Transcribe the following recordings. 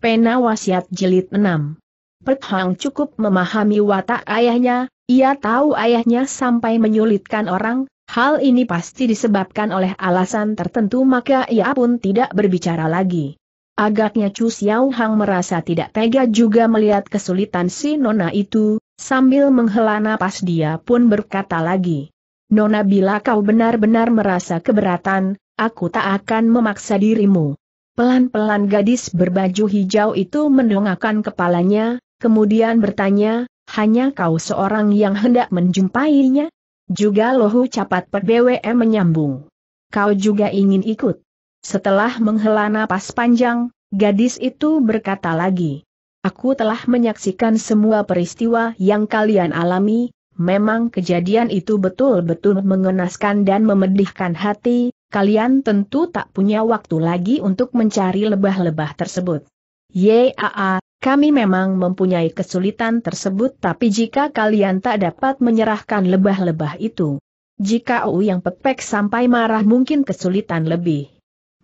Pena Wasiat Jilid 6 Pek Hang cukup memahami watak ayahnya, ia tahu ayahnya sampai menyulitkan orang, hal ini pasti disebabkan oleh alasan tertentu maka ia pun tidak berbicara lagi. Agaknya Chu Xiao Hang merasa tidak tega juga melihat kesulitan si nona itu, sambil menghela napas dia pun berkata lagi. Nona bila kau benar-benar merasa keberatan, aku tak akan memaksa dirimu. Pelan-pelan gadis berbaju hijau itu mendongakkan kepalanya, kemudian bertanya, hanya kau seorang yang hendak menjumpainya? Juga lohu capat per BWM menyambung. Kau juga ingin ikut. Setelah menghela napas panjang, gadis itu berkata lagi. Aku telah menyaksikan semua peristiwa yang kalian alami, memang kejadian itu betul-betul mengenaskan dan memedihkan hati, kalian tentu tak punya waktu lagi untuk mencari lebah-lebah tersebut. Yaa, kami memang mempunyai kesulitan tersebut tapi jika kalian tak dapat menyerahkan lebah-lebah itu, jika U yang pepek sampai marah mungkin kesulitan lebih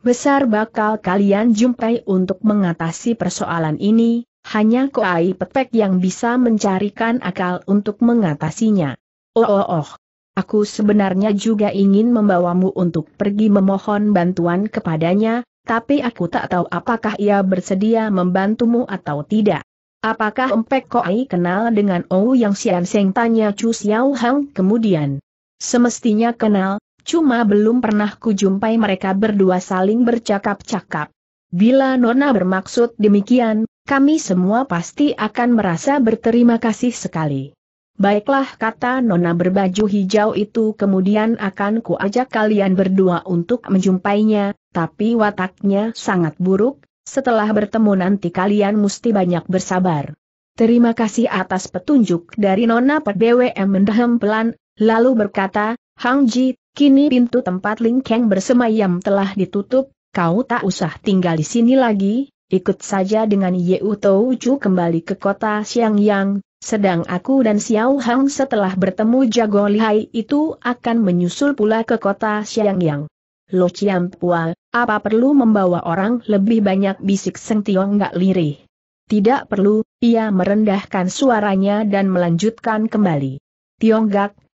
besar bakal kalian jumpai untuk mengatasi persoalan ini, hanya Koai Pepek yang bisa mencarikan akal untuk mengatasinya. Oh oh oh, Aku sebenarnya juga ingin membawamu untuk pergi memohon bantuan kepadanya, tapi aku tak tahu apakah ia bersedia membantumu atau tidak. Apakah Empek Koi kenal dengan Ou Yang Xian Seng tanya Chu Xiao Hang kemudian. Semestinya kenal, cuma belum pernah kujumpai mereka berdua saling bercakap-cakap. Bila Nona bermaksud demikian, kami semua pasti akan merasa berterima kasih sekali. Baiklah kata nona berbaju hijau itu kemudian akan kuajak kalian berdua untuk menjumpainya, tapi wataknya sangat buruk, setelah bertemu nanti kalian mesti banyak bersabar. Terima kasih atas petunjuk dari nona PBWM mendehem pelan, lalu berkata, Hang Ji, kini pintu tempat Ling Keng bersemayam telah ditutup, kau tak usah tinggal di sini lagi, ikut saja dengan Yeu Tou Chu kembali ke kota Xiangyang, sedang aku dan Xiao Hang setelah bertemu Jago Lihai itu akan menyusul pula ke kota Xiangyang. Lo Pua, apa perlu membawa orang lebih banyak bisik Seng Tiong nggak lirih? Tidak perlu, ia merendahkan suaranya dan melanjutkan kembali. Tiong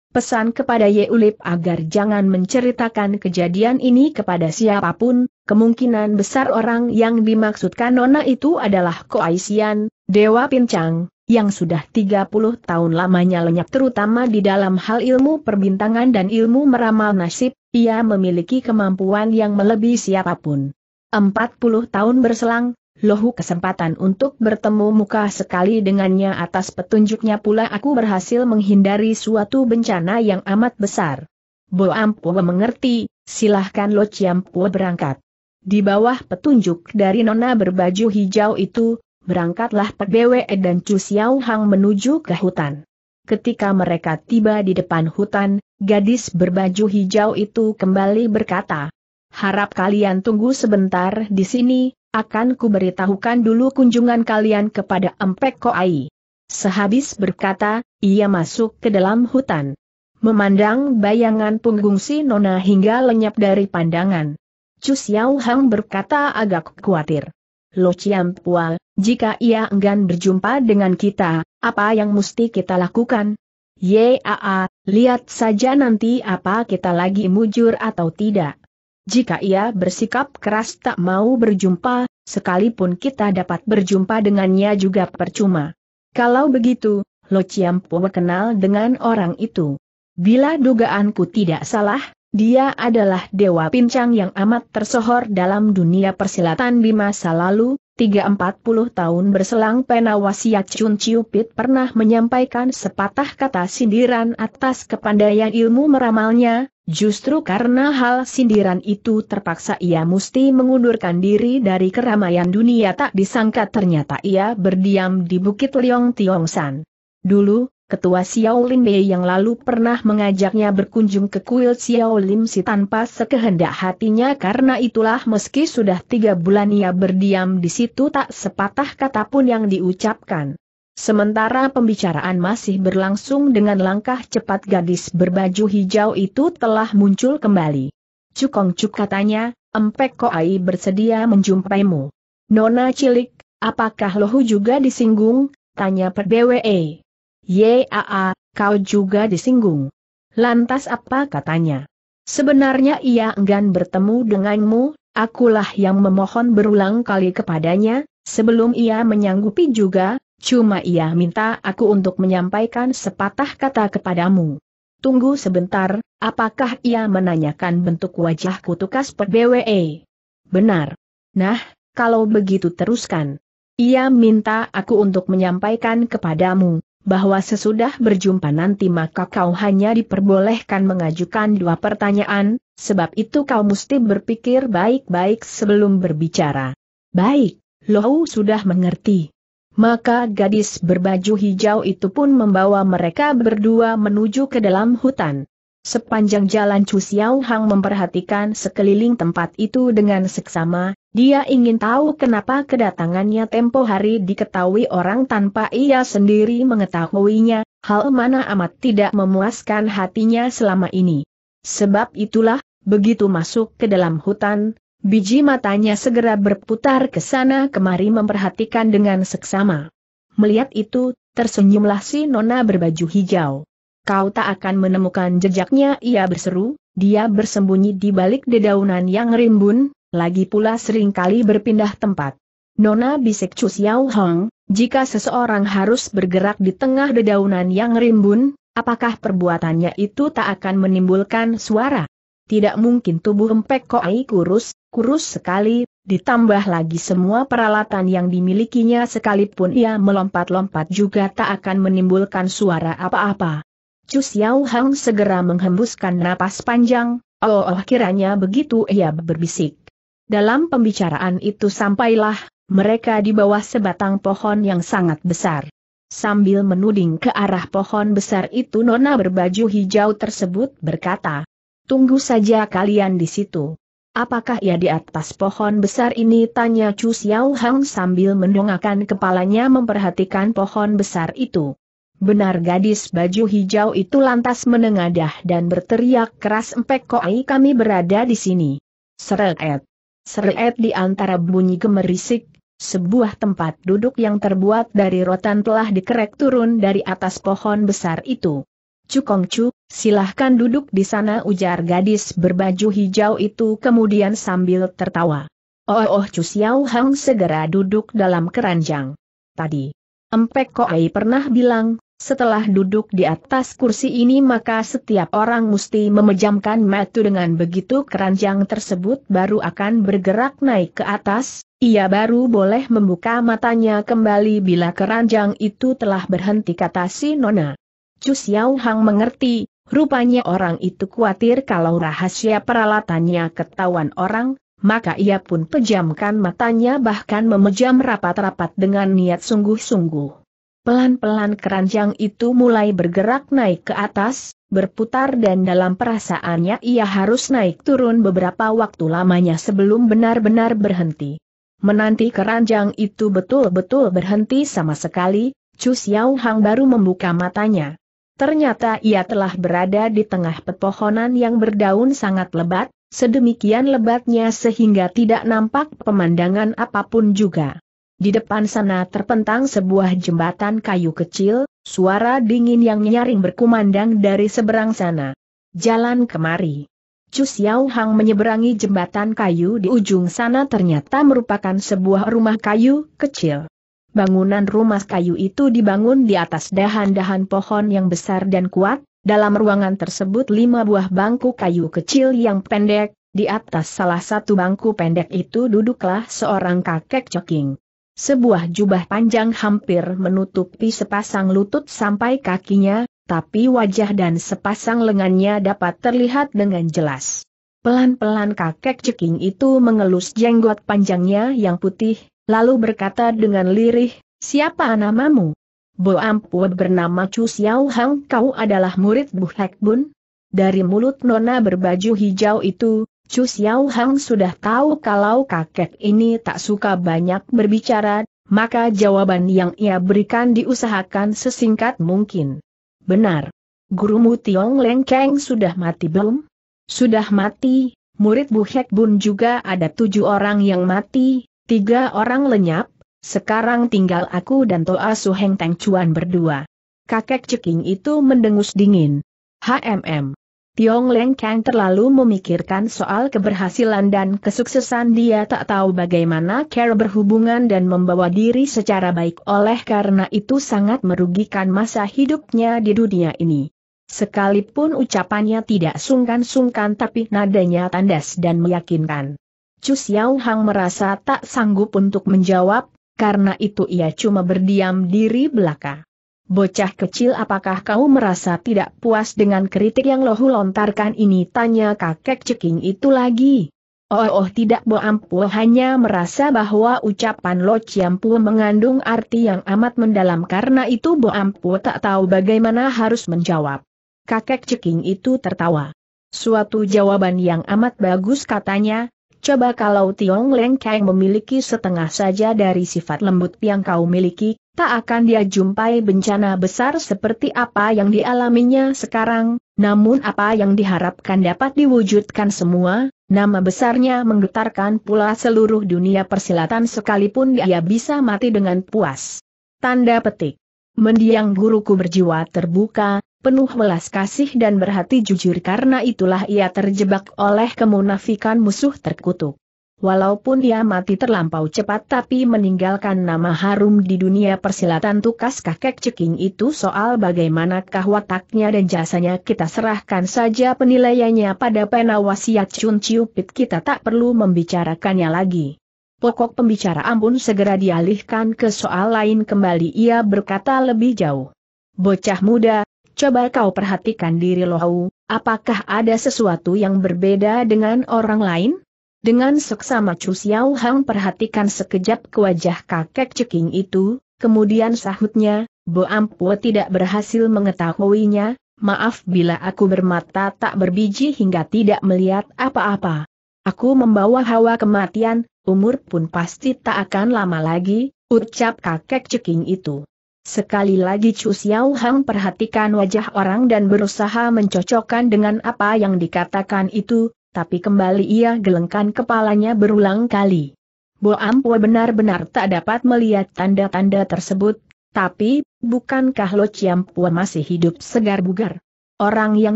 pesan kepada Ye Ulip agar jangan menceritakan kejadian ini kepada siapa pun, kemungkinan besar orang yang dimaksudkan Nona itu adalah Koaisian, Dewa Pincang, yang sudah 30 tahun lamanya lenyap terutama di dalam hal ilmu perbintangan dan ilmu meramal nasib, ia memiliki kemampuan yang melebihi siapa pun. 40 tahun berselang, lohu kesempatan untuk bertemu muka sekali dengannya atas petunjuknya pula aku berhasil menghindari suatu bencana yang amat besar. Bo Ampu mengerti, silahkan Lo Ciampu berangkat. Di bawah petunjuk dari nona berbaju hijau itu, berangkatlah PBWE dan Chu Xiao Hang menuju ke hutan. Ketika mereka tiba di depan hutan, gadis berbaju hijau itu kembali berkata, Harap kalian tunggu sebentar di sini, akan kuberitahukan dulu kunjungan kalian kepada Empek Koai. Sehabis berkata, ia masuk ke dalam hutan. Memandang bayangan punggung si Nona hingga lenyap dari pandangan. Chu Xiao Hang berkata agak khawatir. Lo Pua, jika ia enggan berjumpa dengan kita, apa yang mesti kita lakukan? Yaa, lihat saja nanti apa kita lagi mujur atau tidak. Jika ia bersikap keras tak mau berjumpa, sekalipun kita dapat berjumpa dengannya juga percuma. Kalau begitu, Lo Pua kenal dengan orang itu. Bila dugaanku tidak salah, dia adalah dewa pincang yang amat tersohor dalam dunia persilatan di masa lalu, tiga empat puluh tahun berselang penawasiat Chun Ciupit pernah menyampaikan sepatah kata sindiran atas kepandaian ilmu meramalnya, justru karena hal sindiran itu terpaksa ia mesti mengundurkan diri dari keramaian dunia tak disangka ternyata ia berdiam di Bukit Liong Tiongsan. Dulu, Ketua Xiao Lim Bei yang lalu pernah mengajaknya berkunjung ke kuil Xiao Lim Si tanpa sekehendak hatinya karena itulah meski sudah tiga bulan ia berdiam di situ tak sepatah kata pun yang diucapkan. Sementara pembicaraan masih berlangsung dengan langkah cepat gadis berbaju hijau itu telah muncul kembali. Cukong Cuk katanya, Empek Koai bersedia menjumpaimu. Nona cilik, apakah Lohu juga disinggung? Tanya PBWE. Yaa, kau juga disinggung. Lantas apa katanya? Sebenarnya ia enggan bertemu denganmu, akulah yang memohon berulang kali kepadanya, sebelum ia menyanggupi juga, cuma ia minta aku untuk menyampaikan sepatah kata kepadamu. Tunggu sebentar, apakah ia menanyakan bentuk wajahku tukas PBWE? Benar. Nah, kalau begitu teruskan. Ia minta aku untuk menyampaikan kepadamu, bahwa sesudah berjumpa nanti maka kau hanya diperbolehkan mengajukan dua pertanyaan, sebab itu kau mesti berpikir baik-baik sebelum berbicara. Baik, Lohu sudah mengerti. Maka gadis berbaju hijau itu pun membawa mereka berdua menuju ke dalam hutan. Sepanjang jalan Chu Hang memperhatikan sekeliling tempat itu dengan seksama, dia ingin tahu kenapa kedatangannya tempo hari diketahui orang tanpa ia sendiri mengetahuinya, hal mana amat tidak memuaskan hatinya selama ini. Sebab itulah, begitu masuk ke dalam hutan, biji matanya segera berputar ke sana kemari memperhatikan dengan seksama. Melihat itu, tersenyumlah si nona berbaju hijau. Kau tak akan menemukan jejaknya ia berseru, dia bersembunyi di balik dedaunan yang rimbun, lagi pula sering kali berpindah tempat. Nona bisik Chu Xiao Hong, jika seseorang harus bergerak di tengah dedaunan yang rimbun, apakah perbuatannya itu tak akan menimbulkan suara? Tidak mungkin tubuh Empek Koai kurus, kurus sekali, ditambah lagi semua peralatan yang dimilikinya sekalipun ia melompat-lompat juga tak akan menimbulkan suara apa-apa. Chu Xiao Hang segera menghembuskan napas panjang, oh, oh kiranya begitu ia berbisik. Dalam pembicaraan itu sampailah, mereka di bawah sebatang pohon yang sangat besar. Sambil menuding ke arah pohon besar itu nona berbaju hijau tersebut berkata, Tunggu saja kalian di situ. Apakah ia di atas pohon besar ini? Tanya Chu Xiao Hang sambil mendongakkan kepalanya memperhatikan pohon besar itu. Benar gadis baju hijau itu lantas menengadah dan berteriak keras empek koi kami berada di sini. Seret. Seret di antara bunyi gemerisik, sebuah tempat duduk yang terbuat dari rotan telah dikerek turun dari atas pohon besar itu. Cukong Cu, silahkan duduk di sana ujar gadis berbaju hijau itu kemudian sambil tertawa. Oh oh Cu Xiao Hang segera duduk dalam keranjang. Tadi, Empek Koai pernah bilang, setelah duduk di atas kursi ini maka setiap orang mesti memejamkan mata dengan begitu keranjang tersebut baru akan bergerak naik ke atas, ia baru boleh membuka matanya kembali bila keranjang itu telah berhenti kata si Nona. Chu Xiao Hang mengerti, rupanya orang itu khawatir kalau rahasia peralatannya ketahuan orang, maka ia pun pejamkan matanya bahkan memejam rapat-rapat dengan niat sungguh-sungguh. Pelan-pelan keranjang itu mulai bergerak naik ke atas, berputar dan dalam perasaannya ia harus naik turun beberapa waktu lamanya sebelum benar-benar berhenti. Menanti keranjang itu betul-betul berhenti sama sekali, Chu Xiao Hang baru membuka matanya. Ternyata ia telah berada di tengah pepohonan yang berdaun sangat lebat, sedemikian lebatnya sehingga tidak nampak pemandangan apa pun juga. Di depan sana terpentang sebuah jembatan kayu kecil, suara dingin yang nyaring berkumandang dari seberang sana. Jalan kemari. Chu Xiao Hang menyeberangi jembatan kayu di ujung sana ternyata merupakan sebuah rumah kayu kecil. Bangunan rumah kayu itu dibangun di atas dahan-dahan pohon yang besar dan kuat, dalam ruangan tersebut lima buah bangku kayu kecil yang pendek, di atas salah satu bangku pendek itu duduklah seorang kakek coking. Sebuah jubah panjang hampir menutupi sepasang lutut sampai kakinya, tapi wajah dan sepasang lengannya dapat terlihat dengan jelas. Pelan-pelan kakek ceking itu mengelus jenggot panjangnya yang putih, lalu berkata dengan lirih, siapa namamu? Bo Ampu bernama Chu Xiao Hang kau adalah murid Bu Hek Bun? Dari mulut nona berbaju hijau itu, Chu Xiao Hang sudah tahu kalau kakek ini tak suka banyak berbicara, maka jawaban yang ia berikan diusahakan sesingkat mungkin. Benar. Gurumu Tiong Leng Keng sudah mati belum? Sudah mati, murid Bu Hek Bun juga ada tujuh orang yang mati, tiga orang lenyap, Sekarang tinggal aku dan Toa Su Heng Teng Chuan berdua. Kakek ceking itu mendengus dingin. HMM. Tiong Leng Kang terlalu memikirkan soal keberhasilan dan kesuksesan dia tak tahu bagaimana cara berhubungan dan membawa diri secara baik oleh karena itu sangat merugikan masa hidupnya di dunia ini. Sekalipun ucapannya tidak sungkan-sungkan tapi nadanya tandas dan meyakinkan. Chu Xiao Hang merasa tak sanggup untuk menjawab, karena itu ia cuma berdiam diri belaka. Bocah kecil apakah kau merasa tidak puas dengan kritik yang lohu lontarkan ini? Tanya kakek ceking itu lagi. Oh, oh tidak Bo Ampu hanya merasa bahwa ucapan Lo Ciampu mengandung arti yang amat mendalam karena itu Bo Ampu tak tahu bagaimana harus menjawab. Kakek ceking itu tertawa. Suatu jawaban yang amat bagus katanya, Coba kalau Tiong Leng Kang memiliki setengah saja dari sifat lembut yang kau miliki, tak akan dia jumpai bencana besar seperti apa yang dialaminya sekarang, namun apa yang diharapkan dapat diwujudkan semua, nama besarnya menggetarkan pula seluruh dunia persilatan sekalipun dia bisa mati dengan puas. Tanda petik. Mendiang guruku berjiwa terbuka, penuh welas kasih dan berhati jujur karena itulah ia terjebak oleh kemunafikan musuh terkutuk. Walaupun ia mati terlampau cepat tapi meninggalkan nama harum di dunia persilatan tukas kakek ceking itu soal bagaimanakah wataknya dan jasanya kita serahkan saja penilaiannya pada pena wasiat Chun Ciupit kita tak perlu membicarakannya lagi. Pokok pembicaraan pun segera dialihkan ke soal lain kembali ia berkata lebih jauh. Bocah muda, Coba kau perhatikan diri Lohau, apakah ada sesuatu yang berbeda dengan orang lain? Dengan seksama Chu Xiao Hang perhatikan sekejap ke wajah kakek ceking itu, kemudian sahutnya, Bo Ampu tidak berhasil mengetahuinya, maaf bila aku bermata tak berbiji hingga tidak melihat apa-apa. Aku membawa hawa kematian, umur pun pasti tak akan lama lagi, ucap kakek ceking itu. Sekali lagi Chu Xiao Hang perhatikan wajah orang dan berusaha mencocokkan dengan apa yang dikatakan itu, tapi kembali ia gelengkan kepalanya berulang kali. Bo Ampo benar-benar tak dapat melihat tanda-tanda tersebut, tapi, bukankah Lo Chiampu masih hidup segar bugar? Orang yang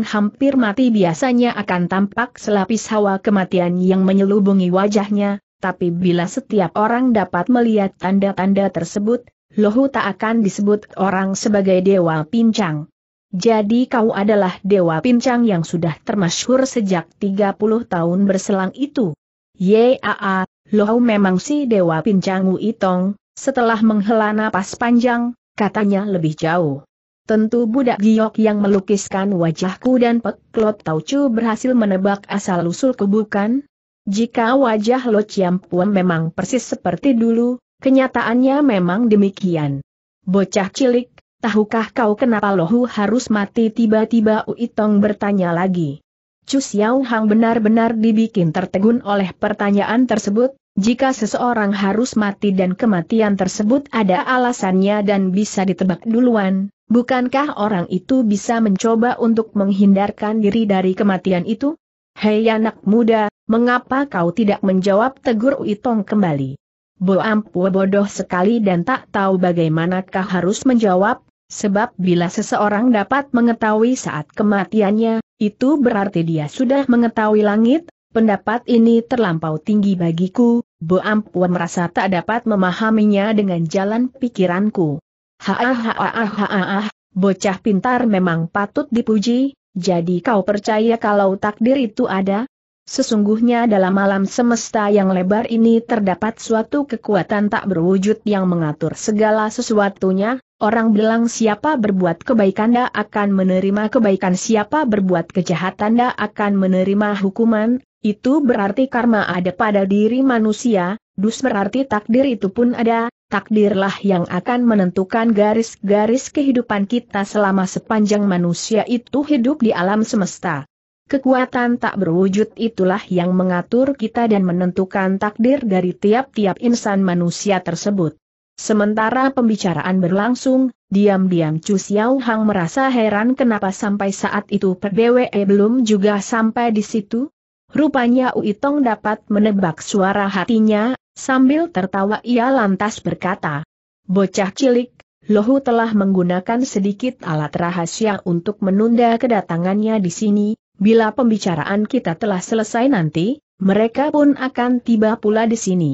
hampir mati biasanya akan tampak selapis hawa kematian yang menyelubungi wajahnya, tapi bila setiap orang dapat melihat tanda-tanda tersebut, Lohu tak akan disebut orang sebagai dewa pincang. Jadi kau adalah dewa pincang yang sudah termasyhur sejak 30 tahun berselang itu. Yaa, Lohu memang si dewa pincang Uitong, setelah menghela napas panjang, katanya lebih jauh. Tentu budak giok yang melukiskan wajahku dan Pek Klot Taucu berhasil menebak asal-usulku bukan? Jika wajah Lo Chiampuan memang persis seperti dulu, Kenyataannya memang demikian. Bocah cilik, tahukah kau kenapa Lohu harus mati tiba-tiba Uitong bertanya lagi. Chu Xiao Hang benar-benar dibikin tertegun oleh pertanyaan tersebut, jika seseorang harus mati dan kematian tersebut ada alasannya dan bisa ditebak duluan, bukankah orang itu bisa mencoba untuk menghindarkan diri dari kematian itu? Hei anak muda, mengapa kau tidak menjawab tegur Uitong kembali? Bo Ampu bodoh sekali dan tak tahu bagaimanakah harus menjawab, sebab bila seseorang dapat mengetahui saat kematiannya, itu berarti dia sudah mengetahui langit, pendapat ini terlampau tinggi bagiku, Bo Ampu merasa tak dapat memahaminya dengan jalan pikiranku. Hahaha, bocah pintar memang patut dipuji, jadi kau percaya kalau takdir itu ada? Sesungguhnya dalam alam semesta yang lebar ini terdapat suatu kekuatan tak berwujud yang mengatur segala sesuatunya, orang bilang siapa berbuat kebaikan dah akan menerima kebaikan siapa berbuat kejahatan dah akan menerima hukuman, itu berarti karma ada pada diri manusia, dus berarti takdir itu pun ada, takdirlah yang akan menentukan garis-garis kehidupan kita selama sepanjang manusia itu hidup di alam semesta. Kekuatan tak berwujud itulah yang mengatur kita dan menentukan takdir dari tiap-tiap insan manusia tersebut. Sementara pembicaraan berlangsung, diam-diam Chu Xiao Hang merasa heran kenapa sampai saat itu PBWE belum juga sampai di situ. Rupanya Uitong dapat menebak suara hatinya, Sambil tertawa ia lantas berkata, Bocah cilik, Lohu telah menggunakan sedikit alat rahasia untuk menunda kedatangannya di sini, bila pembicaraan kita telah selesai nanti, mereka pun akan tiba pula di sini.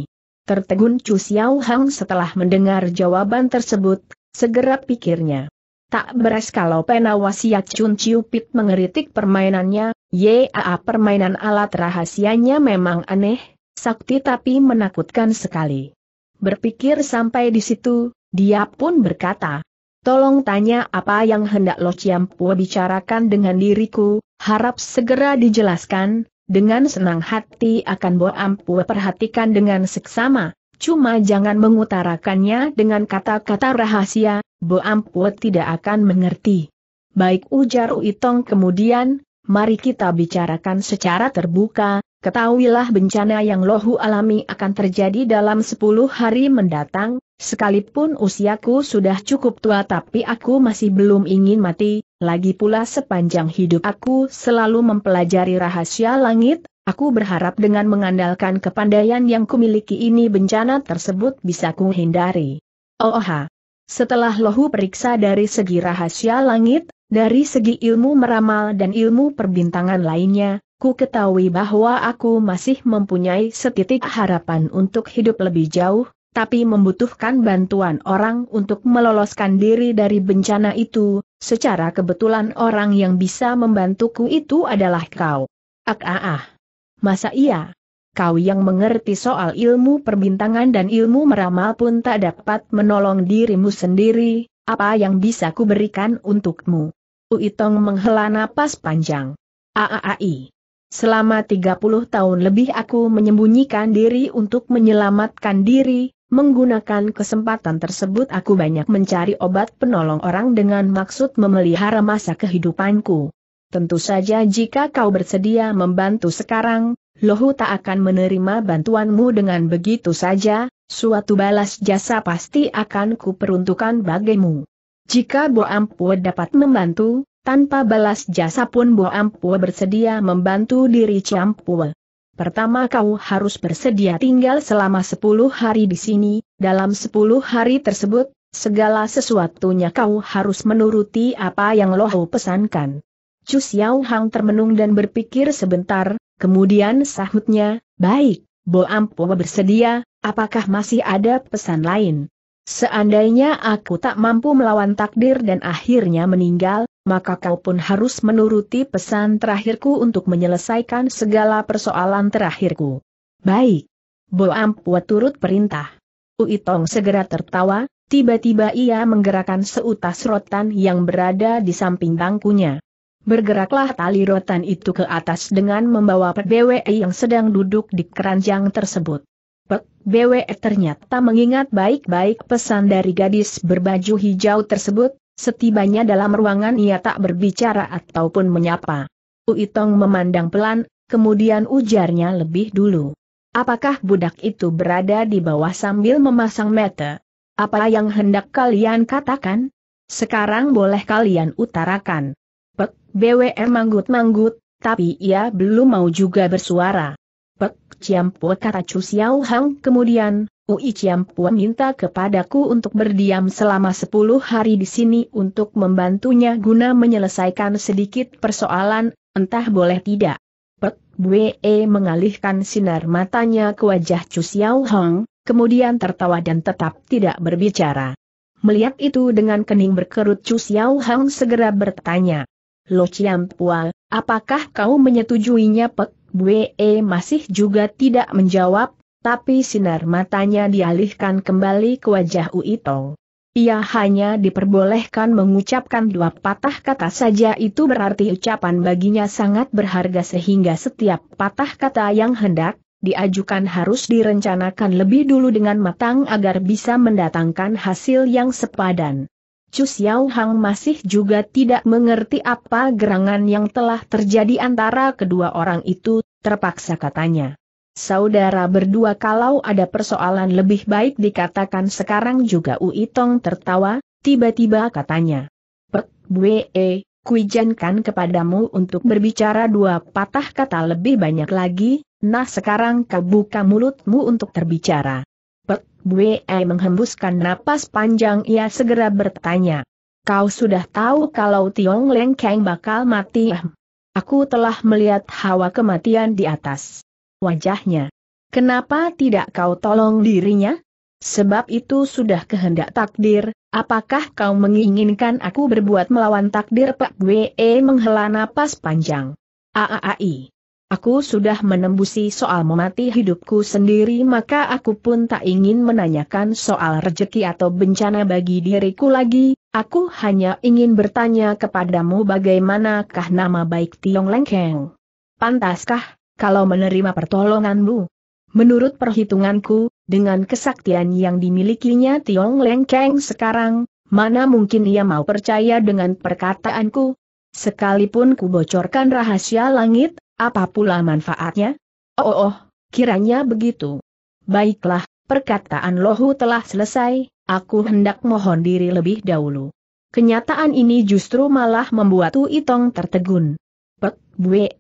Tertegun Chu Xiao Hang setelah mendengar jawaban tersebut, segera pikirnya. Tak beres kalau penawasiat Chun Ciupit mengeritik permainannya, yaa permainan alat rahasianya memang aneh, sakti tapi menakutkan sekali. Berpikir sampai di situ, dia pun berkata, Tolong tanya apa yang hendak Lo Ciampu bicarakan dengan diriku, harap segera dijelaskan, dengan senang hati akan Bo perhatikan dengan seksama, cuma jangan mengutarakannya dengan kata-kata rahasia, Bo Ampu tidak akan mengerti. Baik ujar Uitong kemudian, mari kita bicarakan secara terbuka, Ketahuilah bencana yang lohu alami akan terjadi dalam 10 hari mendatang, sekalipun usiaku sudah cukup tua tapi aku masih belum ingin mati, lagi pula sepanjang hidup aku selalu mempelajari rahasia langit, aku berharap dengan mengandalkan kepandaian yang kumiliki ini bencana tersebut bisa kuhindari. Oha! Setelah lohu periksa dari segi rahasia langit, dari segi ilmu meramal dan ilmu perbintangan lainnya, ku ketahui bahwa aku masih mempunyai setitik harapan untuk hidup lebih jauh, tapi membutuhkan bantuan orang untuk meloloskan diri dari bencana itu, secara kebetulan orang yang bisa membantuku itu adalah kau. Ak ah, ah. Masa iya? Kau yang mengerti soal ilmu perbintangan dan ilmu meramal pun tak dapat menolong dirimu sendiri, apa yang bisa kuberikan untukmu? Uitong menghela napas panjang. Aaai. Selama 30 tahun lebih aku menyembunyikan diri untuk menyelamatkan diri, menggunakan kesempatan tersebut aku banyak mencari obat penolong orang dengan maksud memelihara masa kehidupanku. Tentu saja jika kau bersedia membantu sekarang, Lohu tak akan menerima bantuanmu dengan begitu saja, suatu balas jasa pasti akan kuperuntukkan bagimu. Jika Bo Ampu dapat membantu, tanpa balas jasa pun Bo Ampu bersedia membantu diri Ciampu. Pertama kau harus bersedia tinggal selama sepuluh hari di sini, dalam sepuluh hari tersebut, segala sesuatunya kau harus menuruti apa yang Loho pesankan. Chu Xiao Hang termenung dan berpikir sebentar, kemudian sahutnya, baik, Bo Ampu bersedia, apakah masih ada pesan lain? Seandainya aku tak mampu melawan takdir dan akhirnya meninggal, maka kau pun harus menuruti pesan terakhirku untuk menyelesaikan segala persoalan terakhirku. Baik. Bo Ampua turut perintah. Uitong segera tertawa, tiba-tiba ia menggerakkan seutas rotan yang berada di samping bangkunya. Bergeraklah tali rotan itu ke atas dengan membawa Pek yang sedang duduk di keranjang tersebut. Pek BWE ternyata mengingat baik-baik pesan dari gadis berbaju hijau tersebut, Setibanya dalam ruangan ia tak berbicara ataupun menyapa. Uitong memandang pelan, kemudian ujarnya lebih dulu. Apakah budak itu berada di bawah sambil memasang mata? Apa yang hendak kalian katakan? Sekarang boleh kalian utarakan. Pek, BWM manggut-manggut, tapi ia belum mau juga bersuara. Pek, Ciampu kata Chu Hang kemudian, Ui Ciampu minta kepadaku untuk berdiam selama 10 hari di sini untuk membantunya guna menyelesaikan sedikit persoalan, entah boleh tidak. Pek Bue mengalihkan sinar matanya ke wajah Chu Xiao Hong, kemudian tertawa dan tetap tidak berbicara. Melihat itu dengan kening berkerut Chu Xiao Hong segera bertanya. Lo Ciampua, apakah kau menyetujuinya Pek Bue masih juga tidak menjawab, tapi sinar matanya dialihkan kembali ke wajah Uitong. Ia hanya diperbolehkan mengucapkan dua patah kata saja itu berarti ucapan baginya sangat berharga sehingga setiap patah kata yang hendak diajukan harus direncanakan lebih dulu dengan matang agar bisa mendatangkan hasil yang sepadan. Chu Xiao Hang masih juga tidak mengerti apa gerangan yang telah terjadi antara kedua orang itu, terpaksa katanya. Saudara berdua kalau ada persoalan lebih baik dikatakan sekarang juga Uitong tertawa, tiba-tiba katanya. Pek Bue, kuijankan kepadamu untuk berbicara dua patah kata lebih banyak lagi, Nah sekarang kau mulutmu untuk terbicara. Pek Bue menghembuskan napas panjang ia segera bertanya. Kau sudah tahu kalau Tiong Leng Kang bakal mati Aku telah melihat hawa kematian di atas wajahnya. Kenapa tidak kau tolong dirinya? Sebab itu sudah kehendak takdir, apakah kau menginginkan aku berbuat melawan takdir Pak Bue menghela napas panjang. Aaai. Aku sudah menembusi soal memati hidupku sendiri maka aku pun tak ingin menanyakan soal rejeki atau bencana bagi diriku lagi, aku hanya ingin bertanya kepadamu bagaimanakah nama baik Tiong Lengkeng. Pantaskah, kalau menerima pertolonganmu? Menurut perhitunganku, dengan kesaktian yang dimilikinya Tiong Lengkeng sekarang, mana mungkin ia mau percaya dengan perkataanku? Sekalipun kubocorkan rahasia langit, apa pula manfaatnya? Oh, oh, kiranya begitu. Baiklah, perkataan Lohu telah selesai, aku hendak mohon diri lebih dahulu. Kenyataan ini justru malah membuat Tu Itong tertegun. Pek, Bue,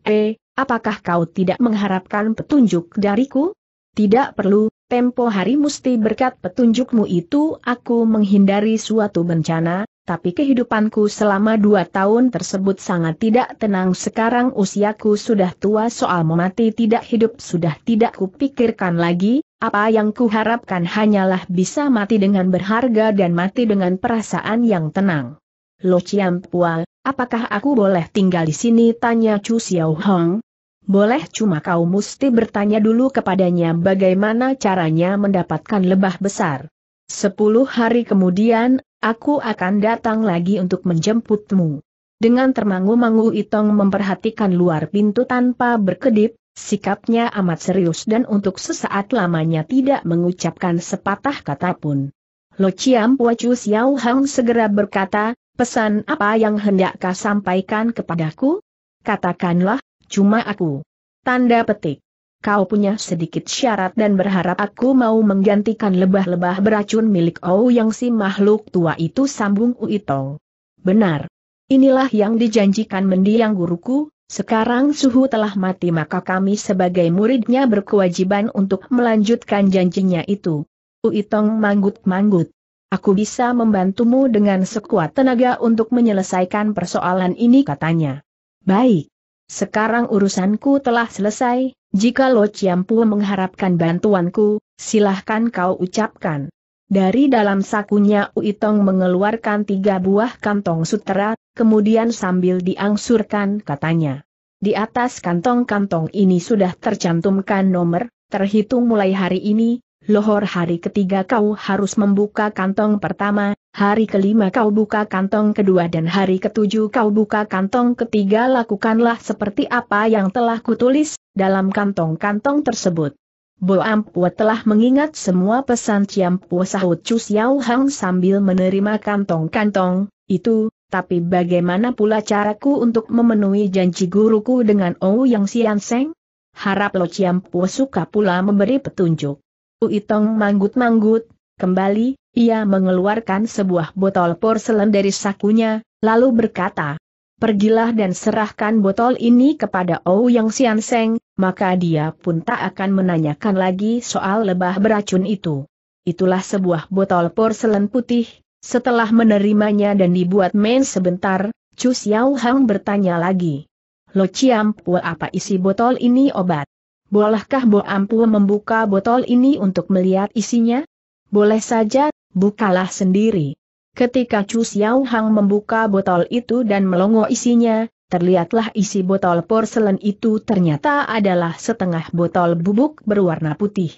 apakah kau tidak mengharapkan petunjuk dariku? Tidak perlu, tempo hari musti berkat petunjukmu itu aku menghindari suatu bencana, tapi kehidupanku selama dua tahun tersebut sangat tidak tenang sekarang usiaku sudah tua soal memati tidak hidup sudah tidak kupikirkan lagi, apa yang kuharapkan hanyalah bisa mati dengan berharga dan mati dengan perasaan yang tenang. Lo Pua, apakah aku boleh tinggal di sini tanya Chu Xiao Hong? Boleh cuma kau mesti bertanya dulu kepadanya bagaimana caranya mendapatkan lebah besar. Sepuluh hari kemudian, Aku akan datang lagi untuk menjemputmu. Dengan termangu-mangu Itong memperhatikan luar pintu tanpa berkedip, sikapnya amat serius dan untuk sesaat lamanya tidak mengucapkan sepatah kata pun. Lo Chiam Chu Xiao Hang segera berkata, pesan apa yang hendak kau sampaikan kepadaku? Katakanlah, cuma aku. Tanda petik kau punya sedikit syarat dan berharap aku mau menggantikan lebah-lebah beracun milik Oh yang si makhluk tua itu sambung Uitong. Benar. Inilah yang dijanjikan mendiang guruku, sekarang suhu telah mati maka kami sebagai muridnya berkewajiban untuk melanjutkan janjinya itu. Uitong manggut-manggut. Aku bisa membantumu dengan sekuat tenaga untuk menyelesaikan persoalan ini katanya. Baik. Sekarang urusanku telah selesai, jika Lo Ciampu mengharapkan bantuanku, silahkan kau ucapkan. Dari dalam sakunya Uitong mengeluarkan tiga buah kantong sutera, kemudian sambil diangsurkan katanya. Di atas kantong-kantong ini sudah tercantumkan nomor, terhitung mulai hari ini, lohor hari ketiga kau harus membuka kantong pertama, hari kelima kau buka kantong kedua dan hari ketujuh kau buka kantong ketiga lakukanlah seperti apa yang telah kutulis, dalam kantong-kantong tersebut. Bo Ampua telah mengingat semua pesan Ciampu sahut Chu Xiao Hang sambil menerima kantong-kantong, itu, tapi bagaimana pula caraku untuk memenuhi janji guruku dengan Ou Yang Sian Seng? Harap Lo Ciampu suka pula memberi petunjuk. Uitong manggut-manggut, kembali, ia mengeluarkan sebuah botol porselen dari sakunya, lalu berkata, Pergilah dan serahkan botol ini kepada Ouyang Sian Seng, maka dia pun tak akan menanyakan lagi soal lebah beracun itu. Itulah sebuah botol porselen putih, setelah menerimanya dan dibuat main sebentar, Chu Xiao Hang bertanya lagi. Lo Chiam apa isi botol ini obat? Bolehkah Bo Ampu membuka botol ini untuk melihat isinya? Boleh saja, bukalah sendiri. Ketika Chu Xiao Hang membuka botol itu dan melongo isinya, terlihatlah isi botol porselen itu ternyata adalah setengah botol bubuk berwarna putih.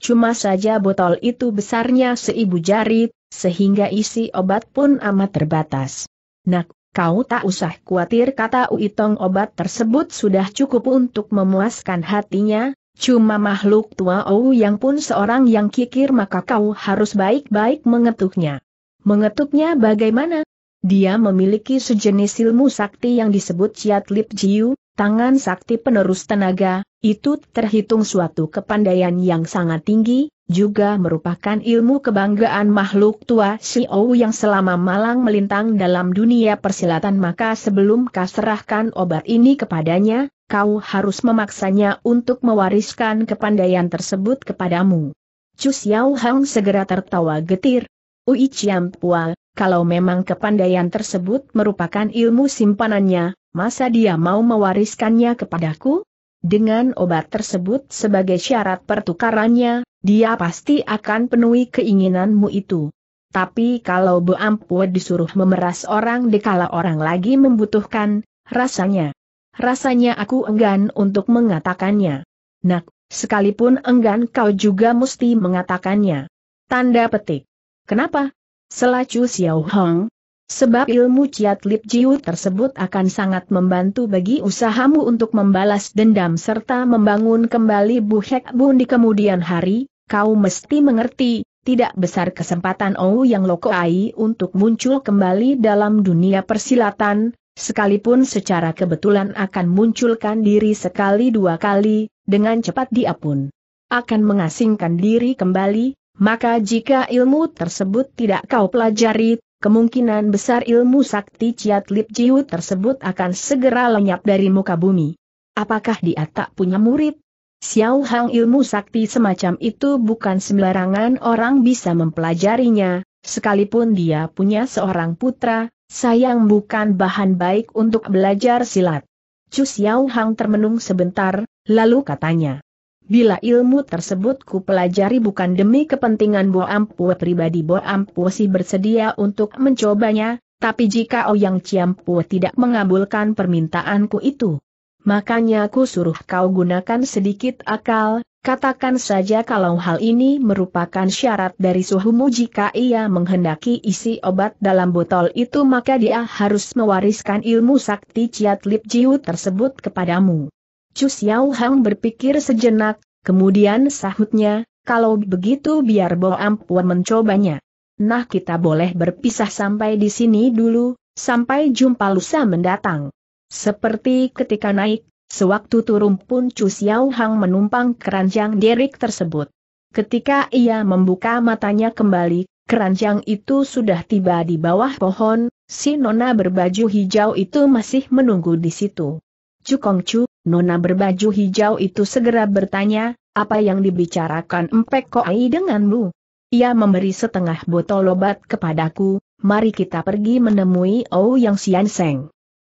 Cuma saja botol itu besarnya seibu jari, sehingga isi obat pun amat terbatas. Nak, kau tak usah khawatir kata Uitong obat tersebut sudah cukup untuk memuaskan hatinya, Cuma makhluk tua Ou yang pun seorang yang kikir maka kau harus baik-baik mengetuknya. Mengetuknya bagaimana? Dia memiliki sejenis ilmu sakti yang disebut Chiat Lip Jiu, tangan sakti penerus tenaga, itu terhitung suatu kepandaian yang sangat tinggi, juga merupakan ilmu kebanggaan makhluk tua Xiao yang selama malang melintang dalam dunia persilatan maka sebelum kau serahkan obat ini kepadanya, kau harus memaksanya untuk mewariskan kepandaian tersebut kepadamu. Chu Xiao Hang segera tertawa getir. Ui Pua, kalau memang kepandaian tersebut merupakan ilmu simpanannya, masa dia mau mewariskannya kepadaku? Dengan obat tersebut sebagai syarat pertukarannya, dia pasti akan penuhi keinginanmu itu. Tapi kalau Bu Ampu disuruh memeras orang dikala orang lagi membutuhkan, rasanya. Rasanya aku enggan untuk mengatakannya. Nak, sekalipun enggan kau juga mesti mengatakannya. Tanda petik. Kenapa? Selacu Xiao Hong, Sebab ilmu Ciat Lip Jiu tersebut akan sangat membantu bagi usahamu untuk membalas dendam serta membangun kembali Bu Hek Bun di kemudian hari, kau mesti mengerti, tidak besar kesempatan Ou yang Loko Ai untuk muncul kembali dalam dunia persilatan, sekalipun secara kebetulan akan munculkan diri sekali dua kali, dengan cepat dia pun akan mengasingkan diri kembali, maka jika ilmu tersebut tidak kau pelajari, kemungkinan besar ilmu sakti Ciat Lip Jiu tersebut akan segera lenyap dari muka bumi. Apakah dia tak punya murid? Xiao Hang ilmu sakti semacam itu bukan sembarangan orang bisa mempelajarinya, sekalipun dia punya seorang putra, sayang bukan bahan baik untuk belajar silat. Chu Xiao Hang termenung sebentar, lalu katanya. Bila ilmu tersebut ku pelajari bukan demi kepentingan Bo Ampu pribadi Bo Ampu si bersedia untuk mencobanya, tapi jika Ouyang Ciampu tidak mengabulkan permintaanku itu, makanya ku suruh kau gunakan sedikit akal, katakan saja kalau hal ini merupakan syarat dari suhumu jika ia menghendaki isi obat dalam botol itu maka dia harus mewariskan ilmu sakti Ciat Lip Jiu tersebut kepadamu. Chu Xiao Hang berpikir sejenak, kemudian sahutnya, kalau begitu biar Bo Ampun mencobanya. Nah kita boleh berpisah sampai di sini dulu, sampai jumpa lusa mendatang. Seperti ketika naik, sewaktu turun pun Chu Xiao Hang menumpang keranjang Derek tersebut. Ketika ia membuka matanya kembali, keranjang itu sudah tiba di bawah pohon, si nona berbaju hijau itu masih menunggu di situ. Chu Kong Chu, nona berbaju hijau itu segera bertanya, apa yang dibicarakan Empek Koai denganmu? Ia memberi setengah botol obat kepadaku, mari kita pergi menemui Ou Yang Sian Seng.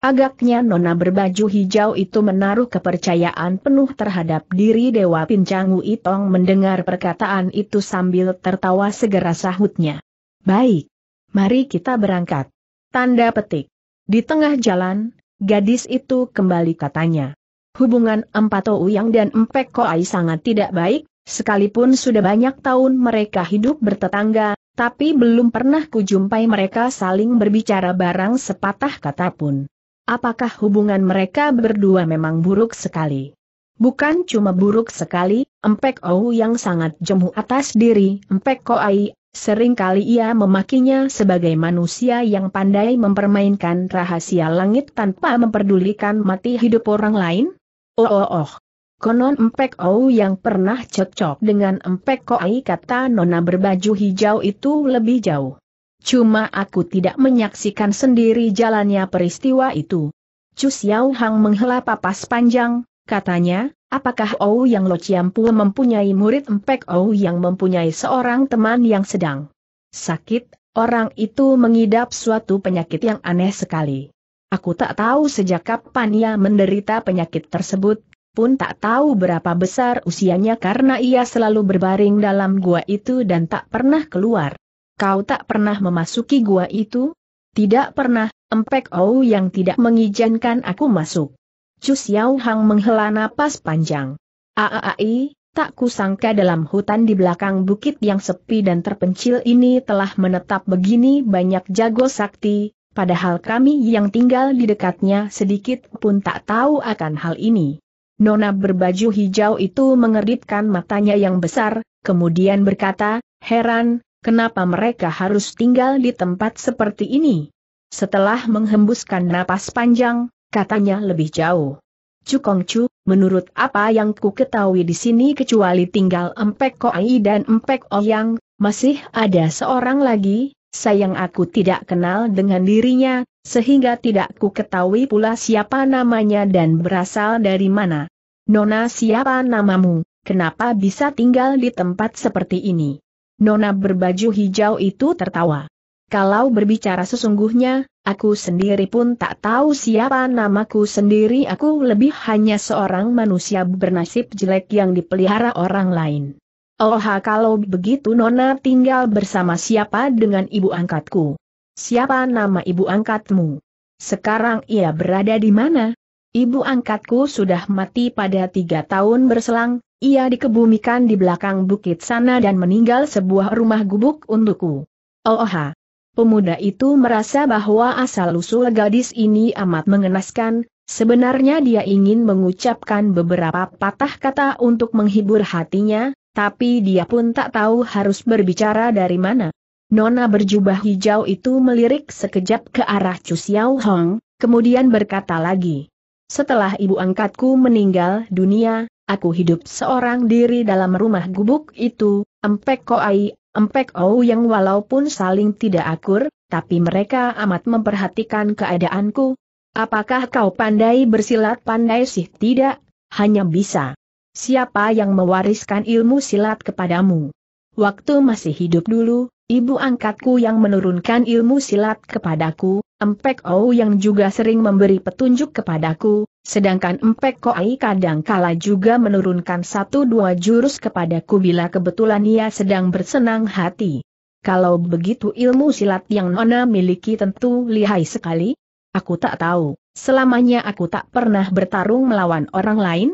Agaknya nona berbaju hijau itu menaruh kepercayaan penuh terhadap diri Dewa Pincang Itong mendengar perkataan itu sambil tertawa segera sahutnya. Baik. Mari kita berangkat. Tanda petik. Di tengah jalan, Gadis itu kembali katanya. Hubungan Empat Ouyang dan Empek Koai sangat tidak baik, sekalipun sudah banyak tahun mereka hidup bertetangga, tapi belum pernah kujumpai mereka saling berbicara barang sepatah kata pun. Apakah hubungan mereka berdua memang buruk sekali? Bukan cuma buruk sekali, Empek Ou yang sangat jemu atas diri, Empek Koai Sering kali ia memakinya sebagai manusia yang pandai mempermainkan rahasia langit tanpa memperdulikan mati hidup orang lain? Oh oh oh. Konon Empek Ou yang pernah cocok dengan Empek Koi kata nona berbaju hijau itu lebih jauh. Cuma aku tidak menyaksikan sendiri jalannya peristiwa itu. Chu Xiao Hang menghela papas panjang, katanya, Apakah Ou yang Lo Ciampu mempunyai murid Empek Ou yang mempunyai seorang teman yang sedang sakit, orang itu mengidap suatu penyakit yang aneh sekali. Aku tak tahu sejak kapan ia menderita penyakit tersebut, pun tak tahu berapa besar usianya karena ia selalu berbaring dalam gua itu dan tak pernah keluar. Kau tak pernah memasuki gua itu? Tidak pernah, Empek Ou yang tidak mengizinkan aku masuk. Chu Xiao Hang menghela napas panjang. Aaai, tak kusangka dalam hutan di belakang bukit yang sepi dan terpencil ini telah menetap begini banyak jago sakti, padahal kami yang tinggal di dekatnya sedikit pun tak tahu akan hal ini. Nona berbaju hijau itu mengeritkan matanya yang besar, kemudian berkata, heran, kenapa mereka harus tinggal di tempat seperti ini? Setelah menghembuskan napas panjang, katanya lebih jauh. Chu Kong Chu, menurut apa yang ku ketahui di sini kecuali tinggal Empek Koi dan Empek Oyang, masih ada seorang lagi, sayang aku tidak kenal dengan dirinya, sehingga tidak ku ketahui pula siapa namanya dan berasal dari mana. Nona siapa namamu, kenapa bisa tinggal di tempat seperti ini? Nona berbaju hijau itu tertawa. Kalau berbicara sesungguhnya, aku sendiri pun tak tahu siapa namaku sendiri aku lebih hanya seorang manusia bernasib jelek yang dipelihara orang lain. Oh kalau begitu Nona tinggal bersama siapa dengan ibu angkatku? Siapa nama ibu angkatmu? Sekarang ia berada di mana? Ibu angkatku sudah mati pada tiga tahun berselang, ia dikebumikan di belakang bukit sana dan meninggal sebuah rumah gubuk untukku. Oh Pemuda itu merasa bahwa asal-usul gadis ini amat mengenaskan, sebenarnya dia ingin mengucapkan beberapa patah kata untuk menghibur hatinya, tapi dia pun tak tahu harus berbicara dari mana. Nona berjubah hijau itu melirik sekejap ke arah Chu Xiao Hong, kemudian berkata lagi. Setelah ibu angkatku meninggal dunia, aku hidup seorang diri dalam rumah gubuk itu, Empek Koai, Empek Ou yang walaupun saling tidak akur, tapi mereka amat memperhatikan keadaanku. Apakah kau pandai bersilat pandai sih tidak? Hanya bisa. Siapa yang mewariskan ilmu silat kepadamu? Waktu masih hidup dulu, ibu angkatku yang menurunkan ilmu silat kepadaku, Empek Ou yang juga sering memberi petunjuk kepadaku, sedangkan Empek Koi kadang kala juga menurunkan satu dua jurus kepadaku bila kebetulan ia sedang bersenang hati. Kalau begitu ilmu silat yang Nona miliki tentu lihai sekali? Aku tak tahu, selamanya aku tak pernah bertarung melawan orang lain?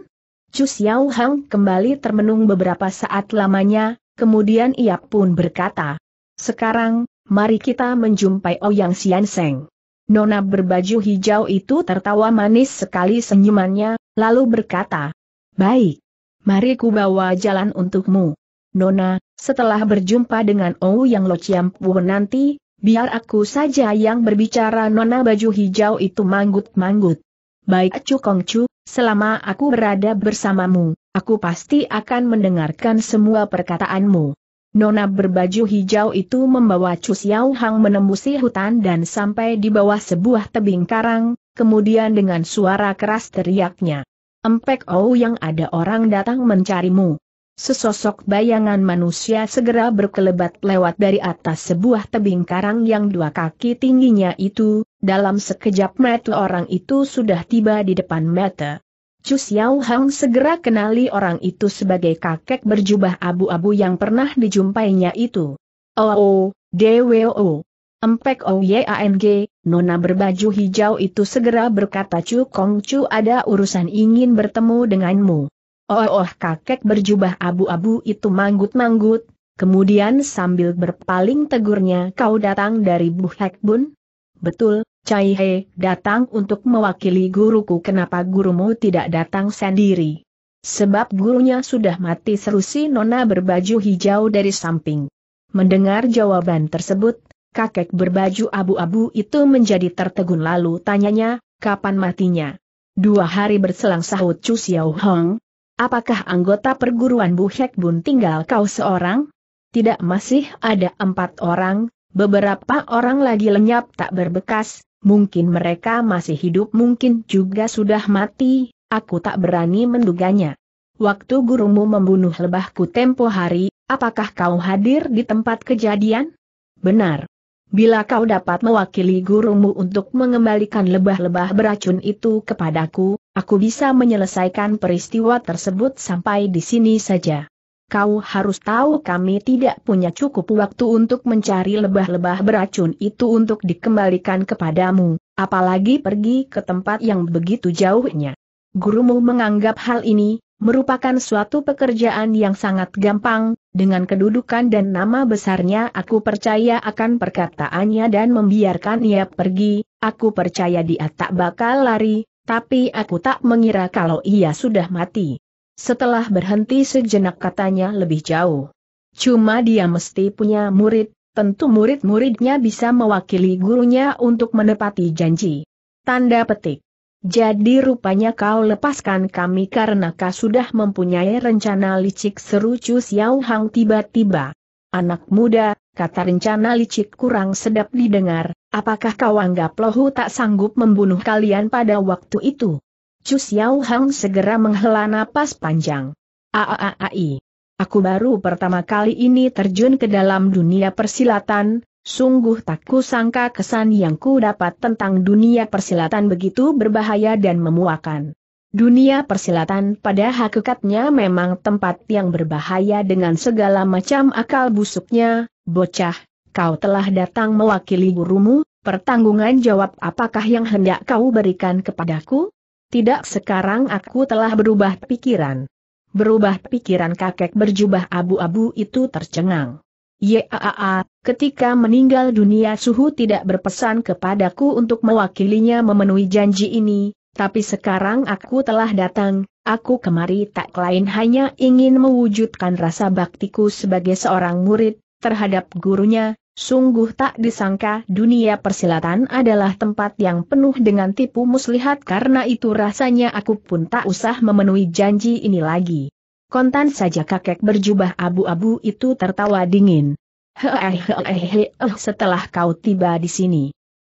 Chu Xiao Hang kembali termenung beberapa saat lamanya, kemudian ia pun berkata, Sekarang, mari kita menjumpai Ouyang Xian Seng. Nona berbaju hijau itu tertawa manis sekali senyumannya, lalu berkata, Baik. Mari ku bawa jalan untukmu. Nona, setelah berjumpa dengan Ou yang Lo Chiampu nanti, biar aku saja yang berbicara Nona baju hijau itu manggut-manggut. Baik Chu Kong Chu, selama aku berada bersamamu, aku pasti akan mendengarkan semua perkataanmu. Nona berbaju hijau itu membawa Chu Xiao Hang menembusi hutan dan sampai di bawah sebuah tebing karang, kemudian dengan suara keras teriaknya. Empek Oh yang ada orang datang mencarimu. Sesosok bayangan manusia segera berkelebat lewat dari atas sebuah tebing karang yang dua kaki tingginya itu, dalam sekejap mata orang itu sudah tiba di depan mata. Chu Xiao Hang segera kenali orang itu sebagai kakek berjubah abu-abu yang pernah dijumpainya itu. Oh, oh DWO. Empek OYANG, Nona berbaju hijau itu segera berkata Chu Kong Chu ada urusan ingin bertemu denganmu. Oh, oh kakek berjubah abu-abu itu manggut-manggut, kemudian sambil berpaling tegurnya kau datang dari Bu Hek Bun? Betul, Cai He datang untuk mewakili guruku kenapa gurumu tidak datang sendiri? Sebab gurunya sudah mati serusi nona berbaju hijau dari samping. Mendengar jawaban tersebut, kakek berbaju abu-abu itu menjadi tertegun lalu tanyanya, kapan matinya? Dua hari berselang sahut Chu Xiao Hong. Apakah anggota perguruan Bu Hek Bun tinggal kau seorang? Tidak masih ada empat orang, beberapa orang lagi lenyap tak berbekas, Mungkin mereka masih hidup mungkin juga sudah mati, aku tak berani menduganya. Waktu gurumu membunuh lebahku tempo hari, apakah kau hadir di tempat kejadian? Benar. Bila kau dapat mewakili gurumu untuk mengembalikan lebah-lebah beracun itu kepadaku, aku bisa menyelesaikan peristiwa tersebut sampai di sini saja kau harus tahu kami tidak punya cukup waktu untuk mencari lebah-lebah beracun itu untuk dikembalikan kepadamu, apalagi pergi ke tempat yang begitu jauhnya. Gurumu menganggap hal ini, merupakan suatu pekerjaan yang sangat gampang, dengan kedudukan dan nama besarnya aku percaya akan perkataannya dan membiarkan ia pergi, aku percaya dia tak bakal lari, tapi aku tak mengira kalau ia sudah mati. Setelah berhenti sejenak katanya lebih jauh. Cuma dia mesti punya murid, tentu murid-muridnya bisa mewakili gurunya untuk menepati janji. Tanda petik. Jadi rupanya kau lepaskan kami karena kau sudah mempunyai rencana licik seru Chu Xiao Hang tiba-tiba. Anak muda, kata rencana licik kurang sedap didengar, apakah kau anggap lohu tak sanggup membunuh kalian pada waktu itu? Chu Xiao Hang segera menghela napas panjang. Aaai. Aku baru pertama kali ini terjun ke dalam dunia persilatan, Sungguh tak kusangka kesan yang ku dapat tentang dunia persilatan begitu berbahaya dan memuakan. Dunia persilatan pada hakikatnya memang tempat yang berbahaya dengan segala macam akal busuknya, bocah, kau telah datang mewakili gurumu, pertanggungan jawab apakah yang hendak kau berikan kepadaku? Tidak sekarang aku telah berubah pikiran. Berubah pikiran kakek berjubah abu-abu itu tercengang. Yaa, ketika meninggal dunia suhu tidak berpesan kepadaku untuk mewakilinya memenuhi janji ini, tapi sekarang aku telah datang, aku kemari tak lain hanya ingin mewujudkan rasa baktiku sebagai seorang murid, terhadap gurunya, sungguh tak disangka dunia persilatan adalah tempat yang penuh dengan tipu muslihat karena itu rasanya aku pun tak usah memenuhi janji ini lagi. Kontan saja kakek berjubah abu-abu itu tertawa dingin. Hehehe, setelah kau tiba di sini.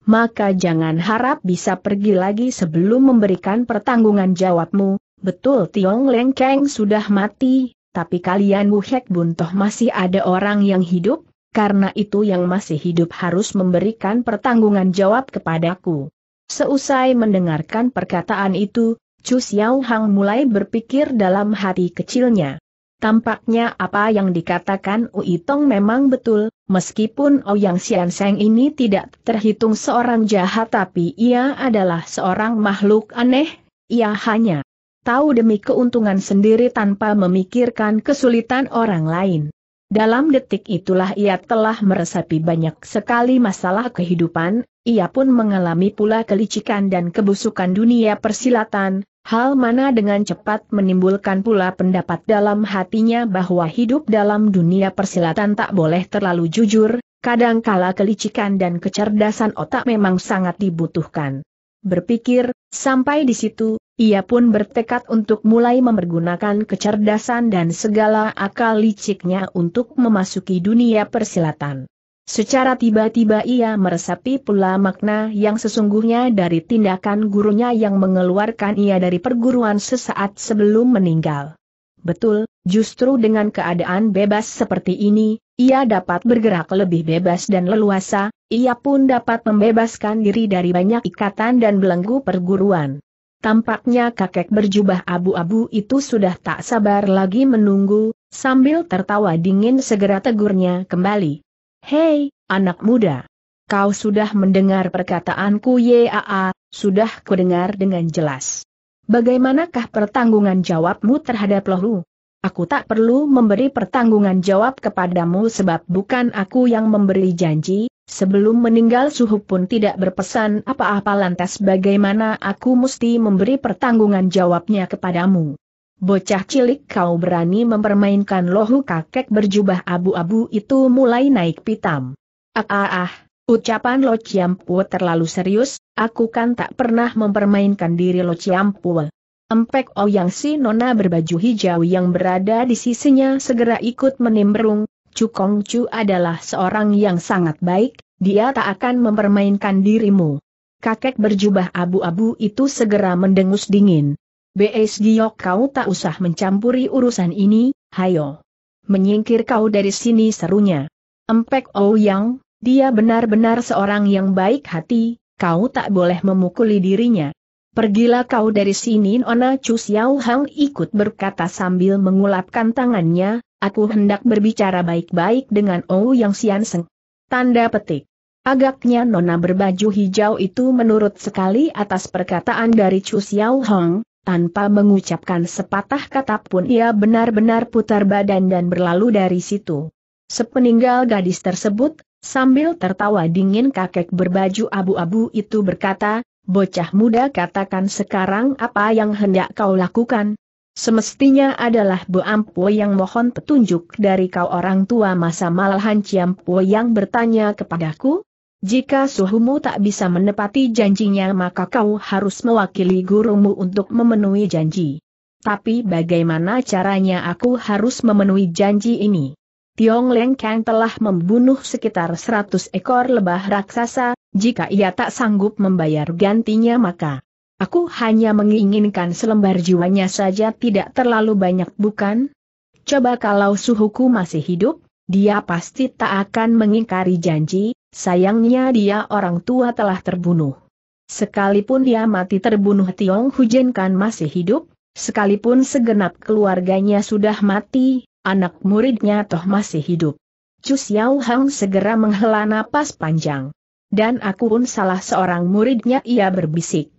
Maka jangan harap bisa pergi lagi sebelum memberikan pertanggungan jawabmu, betul Tiong Leng Keng sudah mati, tapi kalian Wuhek Buntoh masih ada orang yang hidup, karena itu yang masih hidup harus memberikan pertanggungan jawab kepadaku. Seusai mendengarkan perkataan itu, Chu Xiao Hang mulai berpikir dalam hati kecilnya. Tampaknya apa yang dikatakan Ui Tong memang betul, meskipun Ouyang Xian Seng ini tidak terhitung seorang jahat tapi ia adalah seorang makhluk aneh, ia hanya tahu demi keuntungan sendiri tanpa memikirkan kesulitan orang lain. Dalam detik itulah ia telah meresapi banyak sekali masalah kehidupan, ia pun mengalami pula kelicikan dan kebusukan dunia persilatan, Hal mana dengan cepat menimbulkan pula pendapat dalam hatinya bahwa hidup dalam dunia persilatan tak boleh terlalu jujur, kadangkala kelicikan dan kecerdasan otak memang sangat dibutuhkan. Berpikir, sampai di situ, ia pun bertekad untuk mulai mempergunakan kecerdasan dan segala akal liciknya untuk memasuki dunia persilatan. Secara tiba-tiba ia meresapi pula makna yang sesungguhnya dari tindakan gurunya yang mengeluarkan ia dari perguruan sesaat sebelum meninggal. Betul, justru dengan keadaan bebas seperti ini, ia dapat bergerak lebih bebas dan leluasa, ia pun dapat membebaskan diri dari banyak ikatan dan belenggu perguruan. Tampaknya kakek berjubah abu-abu itu sudah tak sabar lagi menunggu, sambil tertawa dingin segera tegurnya kembali. Hei, anak muda. Kau sudah mendengar perkataanku Yaa, sudah kudengar dengan jelas. Bagaimanakah pertanggungan jawabmu terhadap Lohu? Aku tak perlu memberi pertanggungan jawab kepadamu sebab bukan aku yang memberi janji, sebelum meninggal suhu pun tidak berpesan apa-apa lantas bagaimana aku mesti memberi pertanggungan jawabnya kepadamu. Bocah cilik kau berani mempermainkan lohu kakek berjubah abu-abu itu mulai naik pitam. Ah ah ah, ucapan Lo Ciampu terlalu serius, aku kan tak pernah mempermainkan diri Lo Ciampu. Empek Ouyang si nona berbaju hijau yang berada di sisinya segera ikut menimbrung, Cukong Chu adalah seorang yang sangat baik, dia tak akan mempermainkan dirimu. Kakek berjubah abu-abu itu segera mendengus dingin. B.S. Giok kau tak usah mencampuri urusan ini, hayo. Menyingkir kau dari sini serunya. Empek Ouyang, dia benar-benar seorang yang baik hati, kau tak boleh memukuli dirinya. Pergilah kau dari sini Nona Chu Xiao Hang ikut berkata sambil mengulapkan tangannya, aku hendak berbicara baik-baik dengan Ouyang Xian Seng. Tanda petik. Agaknya Nona berbaju hijau itu menurut sekali atas perkataan dari Chu Xiao Hang, tanpa mengucapkan sepatah kata pun ia benar-benar putar badan dan berlalu dari situ. Sepeninggal gadis tersebut, sambil tertawa dingin kakek berbaju abu-abu itu berkata, bocah muda katakan sekarang apa yang hendak kau lakukan? Semestinya adalah Bu Ampu yang mohon petunjuk dari kau orang tua masa malahan Ciampu yang bertanya kepadaku? Jika suhumu tak bisa menepati janjinya maka kau harus mewakili gurumu untuk memenuhi janji. Tapi bagaimana caranya aku harus memenuhi janji ini? Tiong Leng Kang telah membunuh sekitar 100 ekor lebah raksasa, jika ia tak sanggup membayar gantinya maka aku hanya menginginkan selembar jiwanya saja tidak terlalu banyak bukan? Coba kalau suhuku masih hidup, dia pasti tak akan mengingkari janji, sayangnya dia orang tua telah terbunuh. Sekalipun dia mati terbunuh Tiong Hujen kan masih hidup, sekalipun segenap keluarganya sudah mati, anak muridnya toh masih hidup. Chu Xiao Hang segera menghela napas panjang. Dan aku pun salah seorang muridnya ia berbisik.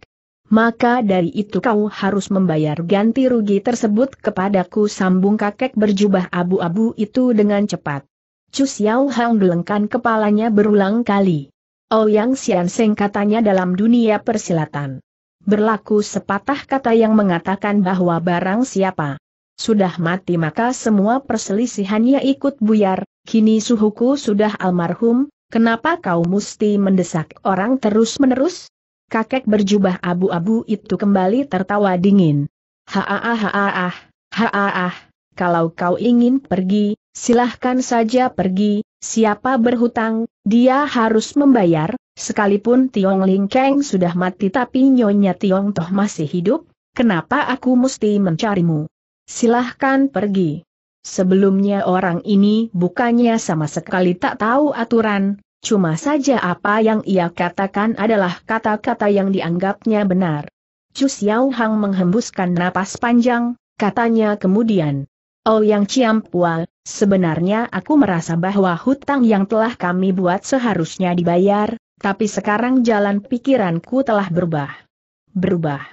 Maka dari itu kau harus membayar ganti rugi tersebut kepadaku sambung kakek berjubah abu-abu itu dengan cepat. Chu Xiao Hang gelengkan kepalanya berulang kali. Oh Yang Xian Seng katanya dalam dunia persilatan. Berlaku sepatah kata yang mengatakan bahwa barang siapa sudah mati maka semua perselisihannya ikut buyar, kini suhuku sudah almarhum, kenapa kau mesti mendesak orang terus-menerus? Kakek berjubah abu-abu itu kembali tertawa dingin. Haa haa haa kalau kau ingin pergi, silahkan saja pergi, siapa berhutang, dia harus membayar, sekalipun Tiong Ling Keng sudah mati tapi Nyonya Tiong toh masih hidup, kenapa aku mesti mencarimu? Silahkan pergi. Sebelumnya orang ini bukannya sama sekali tak tahu aturan, cuma saja apa yang ia katakan adalah kata-kata yang dianggapnya benar. Chu Xiao Hang menghembuskan napas panjang, katanya kemudian. Oh yang Ciampua, sebenarnya aku merasa bahwa hutang yang telah kami buat seharusnya dibayar, tapi sekarang jalan pikiranku telah berubah. Berubah.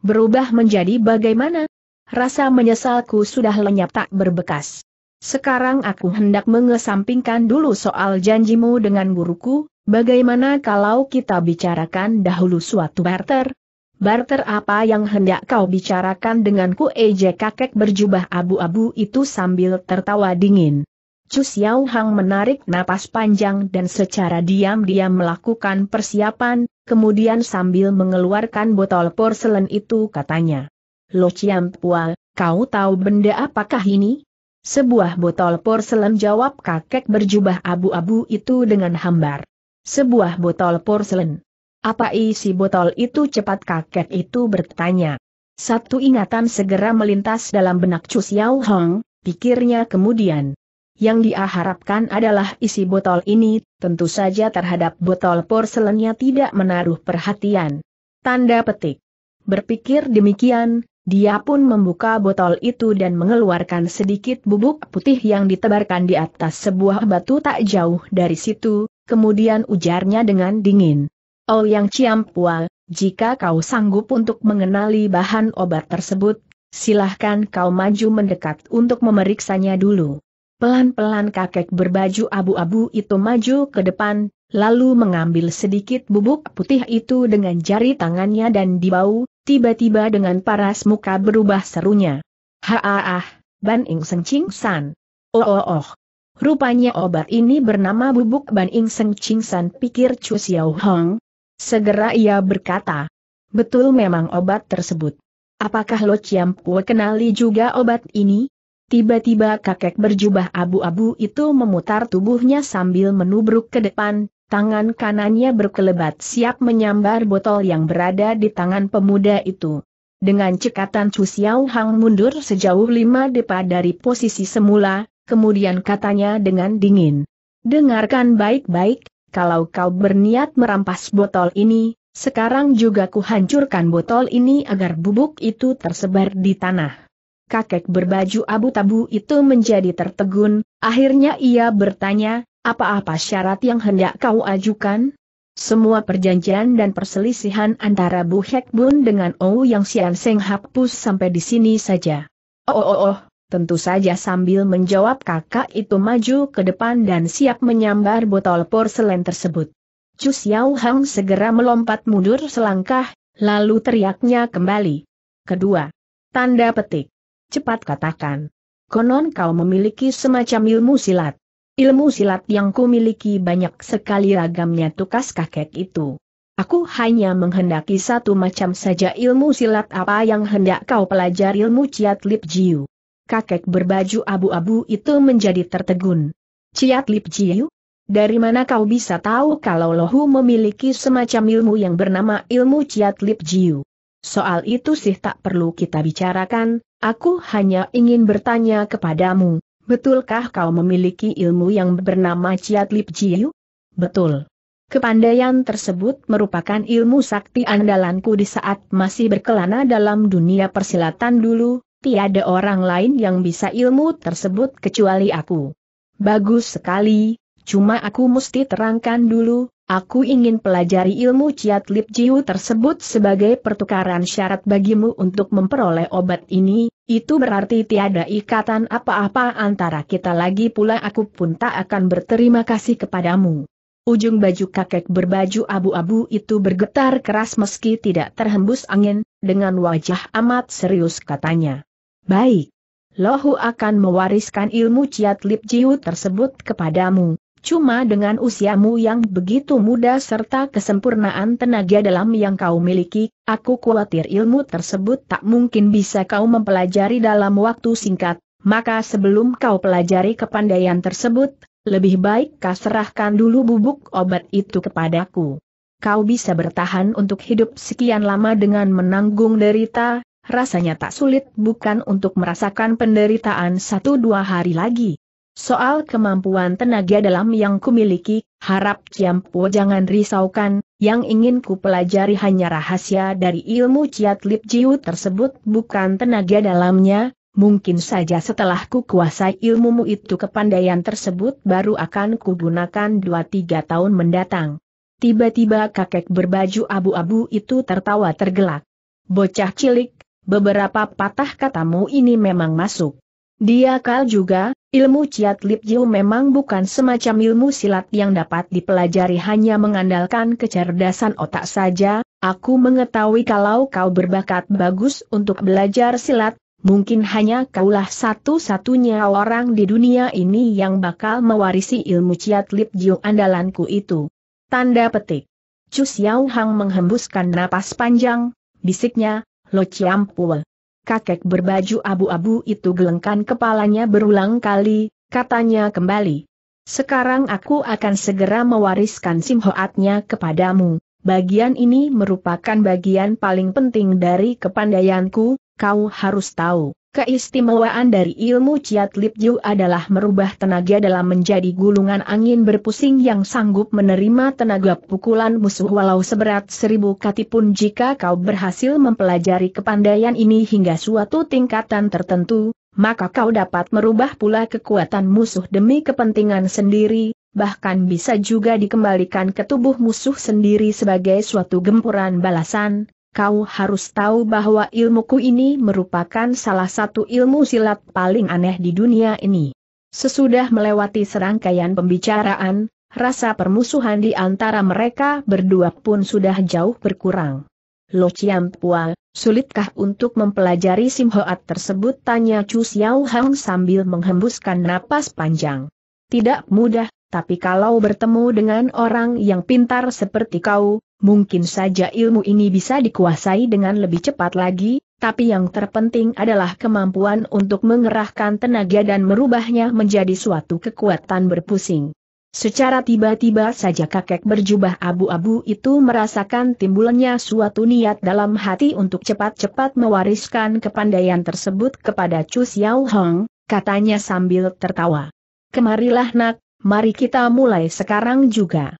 Berubah menjadi bagaimana? Rasa menyesalku sudah lenyap tak berbekas. Sekarang aku hendak mengesampingkan dulu soal janjimu dengan guruku, bagaimana kalau kita bicarakan dahulu suatu barter? Barter apa yang hendak kau bicarakan denganku ejek kakek berjubah abu-abu itu sambil tertawa dingin. Chu Xiao Hang menarik napas panjang dan secara diam-diam melakukan persiapan, kemudian sambil mengeluarkan botol porselen itu katanya. Lo Pua, kau tahu benda apakah ini? Sebuah botol porselen jawab kakek berjubah abu-abu itu dengan hambar. Sebuah botol porselen. Apa isi botol itu cepat kakek itu bertanya. Satu ingatan segera melintas dalam benak Chu Xiao Hong, pikirnya kemudian. Yang dia harapkan adalah isi botol ini, tentu saja terhadap botol porselennya tidak menaruh perhatian. Tanda petik. Berpikir demikian, dia pun membuka botol itu dan mengeluarkan sedikit bubuk putih yang ditebarkan di atas sebuah batu tak jauh dari situ, kemudian ujarnya dengan dingin. Oh yang Ciampua, jika kau sanggup untuk mengenali bahan obat tersebut, silahkan kau maju mendekat untuk memeriksanya dulu. Pelan-pelan kakek berbaju abu-abu itu maju ke depan, lalu mengambil sedikit bubuk putih itu dengan jari tangannya dan dibau, Tiba-tiba dengan paras muka berubah serunya. Haa, Ban Ing Seng Ching San. Oh oh oh. Rupanya obat ini bernama bubuk Ban Ing Seng Ching San pikir Chu Xiao Hong. Segera ia berkata. Betul memang obat tersebut. Apakah Lo Chiam Pue kenali juga obat ini? Tiba-tiba kakek berjubah abu-abu itu memutar tubuhnya sambil menubruk ke depan, tangan kanannya berkelebat siap menyambar botol yang berada di tangan pemuda itu. Dengan cekatan Chu Xiao Hang mundur sejauh lima depa dari posisi semula, kemudian katanya dengan dingin. Dengarkan baik-baik, kalau kau berniat merampas botol ini, sekarang juga kuhancurkan botol ini agar bubuk itu tersebar di tanah. Kakek berbaju abu-tabu itu menjadi tertegun, akhirnya ia bertanya, apa-apa syarat yang hendak kau ajukan? Semua perjanjian dan perselisihan antara Bu Hek Bun dengan Ou Yang Xian Seng hapus sampai di sini saja. Oh oh oh, oh tentu saja sambil menjawab kakak itu maju ke depan dan siap menyambar botol porselen tersebut. Chu Xiao Hang segera melompat mundur selangkah, lalu teriaknya kembali. Kedua. Tanda petik. Cepat katakan. Konon kau memiliki semacam ilmu silat. Ilmu silat yang kumiliki banyak sekali ragamnya tukas kakek itu. Aku hanya menghendaki satu macam saja ilmu silat apa yang hendak kau pelajari ilmu Ciat Lip Jiu. Kakek berbaju abu-abu itu menjadi tertegun. Ciat Lip Jiu? Dari mana kau bisa tahu kalau Lohu memiliki semacam ilmu yang bernama ilmu Ciat Lip Jiu? Soal itu sih tak perlu kita bicarakan, aku hanya ingin bertanya kepadamu, betulkah kau memiliki ilmu yang bernama Ciat Lip Jiu? Betul. Kepandaian tersebut merupakan ilmu sakti andalanku di saat masih berkelana dalam dunia persilatan dulu, tiada orang lain yang bisa ilmu tersebut kecuali aku. Bagus sekali, cuma aku mesti terangkan dulu, aku ingin pelajari ilmu Ciat Lip Jiu tersebut sebagai pertukaran syarat bagimu untuk memperoleh obat ini, itu berarti tiada ikatan apa-apa antara kita lagi pula aku pun tak akan berterima kasih kepadamu. Ujung baju kakek berbaju abu-abu itu bergetar keras meski tidak terhembus angin, dengan wajah amat serius katanya. Baik. Lohu akan mewariskan ilmu Ciat Lip Jiu tersebut kepadamu, cuma dengan usiamu yang begitu muda serta kesempurnaan tenaga dalam yang kau miliki, aku khawatir ilmu tersebut tak mungkin bisa kau mempelajari dalam waktu singkat, maka sebelum kau pelajari kepandaian tersebut, lebih baik kau serahkan dulu bubuk obat itu kepadaku. Kau bisa bertahan untuk hidup sekian lama dengan menanggung derita, rasanya tak sulit bukan untuk merasakan penderitaan satu dua hari lagi. Soal kemampuan tenaga dalam yang kumiliki, harap Ciampu jangan risaukan, yang ingin ku pelajari hanya rahasia dari ilmu Ciat Lip Jiu tersebut bukan tenaga dalamnya, mungkin saja setelah ku kuasai ilmumu itu kepandaian tersebut baru akan kugunakan dua tiga tahun mendatang. Tiba-tiba kakek berbaju abu-abu itu tertawa tergelak. Bocah cilik, beberapa patah katamu ini memang masuk. Dia kal juga, ilmu Ciat Lip Jiu memang bukan semacam ilmu silat yang dapat dipelajari hanya mengandalkan kecerdasan otak saja, aku mengetahui kalau kau berbakat bagus untuk belajar silat, mungkin hanya kaulah satu-satunya orang di dunia ini yang bakal mewarisi ilmu Ciat Lip Jiu andalanku itu. Tanda petik. Chu Xiao Hang menghembuskan napas panjang, bisiknya, Lo Chiampul. Kakek berbaju abu-abu itu gelengkan kepalanya berulang kali, katanya kembali. Sekarang aku akan segera mewariskan simhoatnya kepadamu. Bagian ini merupakan bagian paling penting dari kepandaianku, kau harus tahu, keistimewaan dari ilmu Ciat Lip Jiu adalah merubah tenaga dalam menjadi gulungan angin berpusing yang sanggup menerima tenaga pukulan musuh walau seberat seribu kati pun. Jika kau berhasil mempelajari kepandaian ini hingga suatu tingkatan tertentu, maka kau dapat merubah pula kekuatan musuh demi kepentingan sendiri, bahkan bisa juga dikembalikan ke tubuh musuh sendiri sebagai suatu gempuran balasan, kau harus tahu bahwa ilmuku ini merupakan salah satu ilmu silat paling aneh di dunia ini. Sesudah melewati serangkaian pembicaraan, rasa permusuhan di antara mereka berdua pun sudah jauh berkurang. Lo Pua, sulitkah untuk mempelajari simhoat tersebut? Tanya Chu Xiao Hang sambil menghembuskan napas panjang. Tidak mudah, tapi kalau bertemu dengan orang yang pintar seperti kau, Mungkin saja ilmu ini bisa dikuasai dengan lebih cepat lagi, tapi yang terpenting adalah kemampuan untuk mengerahkan tenaga dan merubahnya menjadi suatu kekuatan berpusing. Secara tiba-tiba saja kakek berjubah abu-abu itu merasakan timbulnya suatu niat dalam hati untuk cepat-cepat mewariskan kepandaian tersebut kepada Chu Xiao Hong, katanya sambil tertawa. Kemarilah nak, mari kita mulai sekarang juga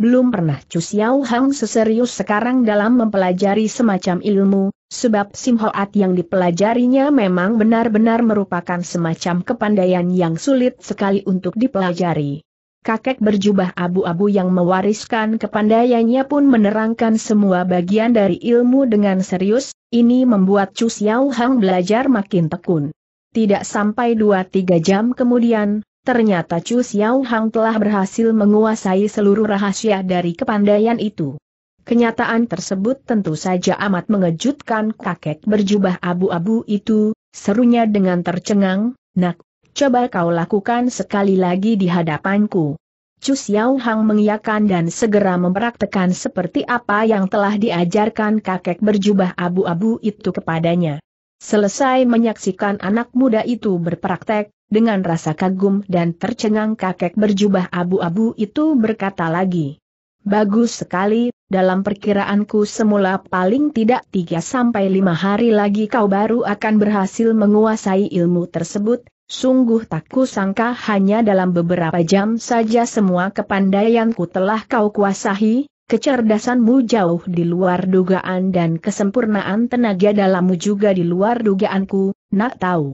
belum pernah Chu Xiao Hang seserius sekarang dalam mempelajari semacam ilmu, sebab simhoat yang dipelajarinya memang benar-benar merupakan semacam kepandaian yang sulit sekali untuk dipelajari. Kakek berjubah abu-abu yang mewariskan kepandaiannya pun menerangkan semua bagian dari ilmu dengan serius, ini membuat Chu Xiao Hang belajar makin tekun. Tidak sampai dua tiga jam kemudian, Ternyata Chu Xiao Hang telah berhasil menguasai seluruh rahasia dari kepandaian itu. Kenyataan tersebut tentu saja amat mengejutkan kakek berjubah abu-abu itu, serunya dengan tercengang, nak, coba kau lakukan sekali lagi di hadapanku. Chu Xiao Hang mengiyakan dan segera mempraktekan seperti apa yang telah diajarkan kakek berjubah abu-abu itu kepadanya. Selesai menyaksikan anak muda itu berpraktek, dengan rasa kagum dan tercengang kakek berjubah abu-abu itu berkata lagi. Bagus sekali, dalam perkiraanku semula paling tidak 3 sampai 5 hari lagi kau baru akan berhasil menguasai ilmu tersebut, Sungguh tak kusangka hanya dalam beberapa jam saja semua kepandaianku telah kau kuasai, kecerdasanmu jauh di luar dugaan dan kesempurnaan tenaga dalammu juga di luar dugaanku, nak tahu.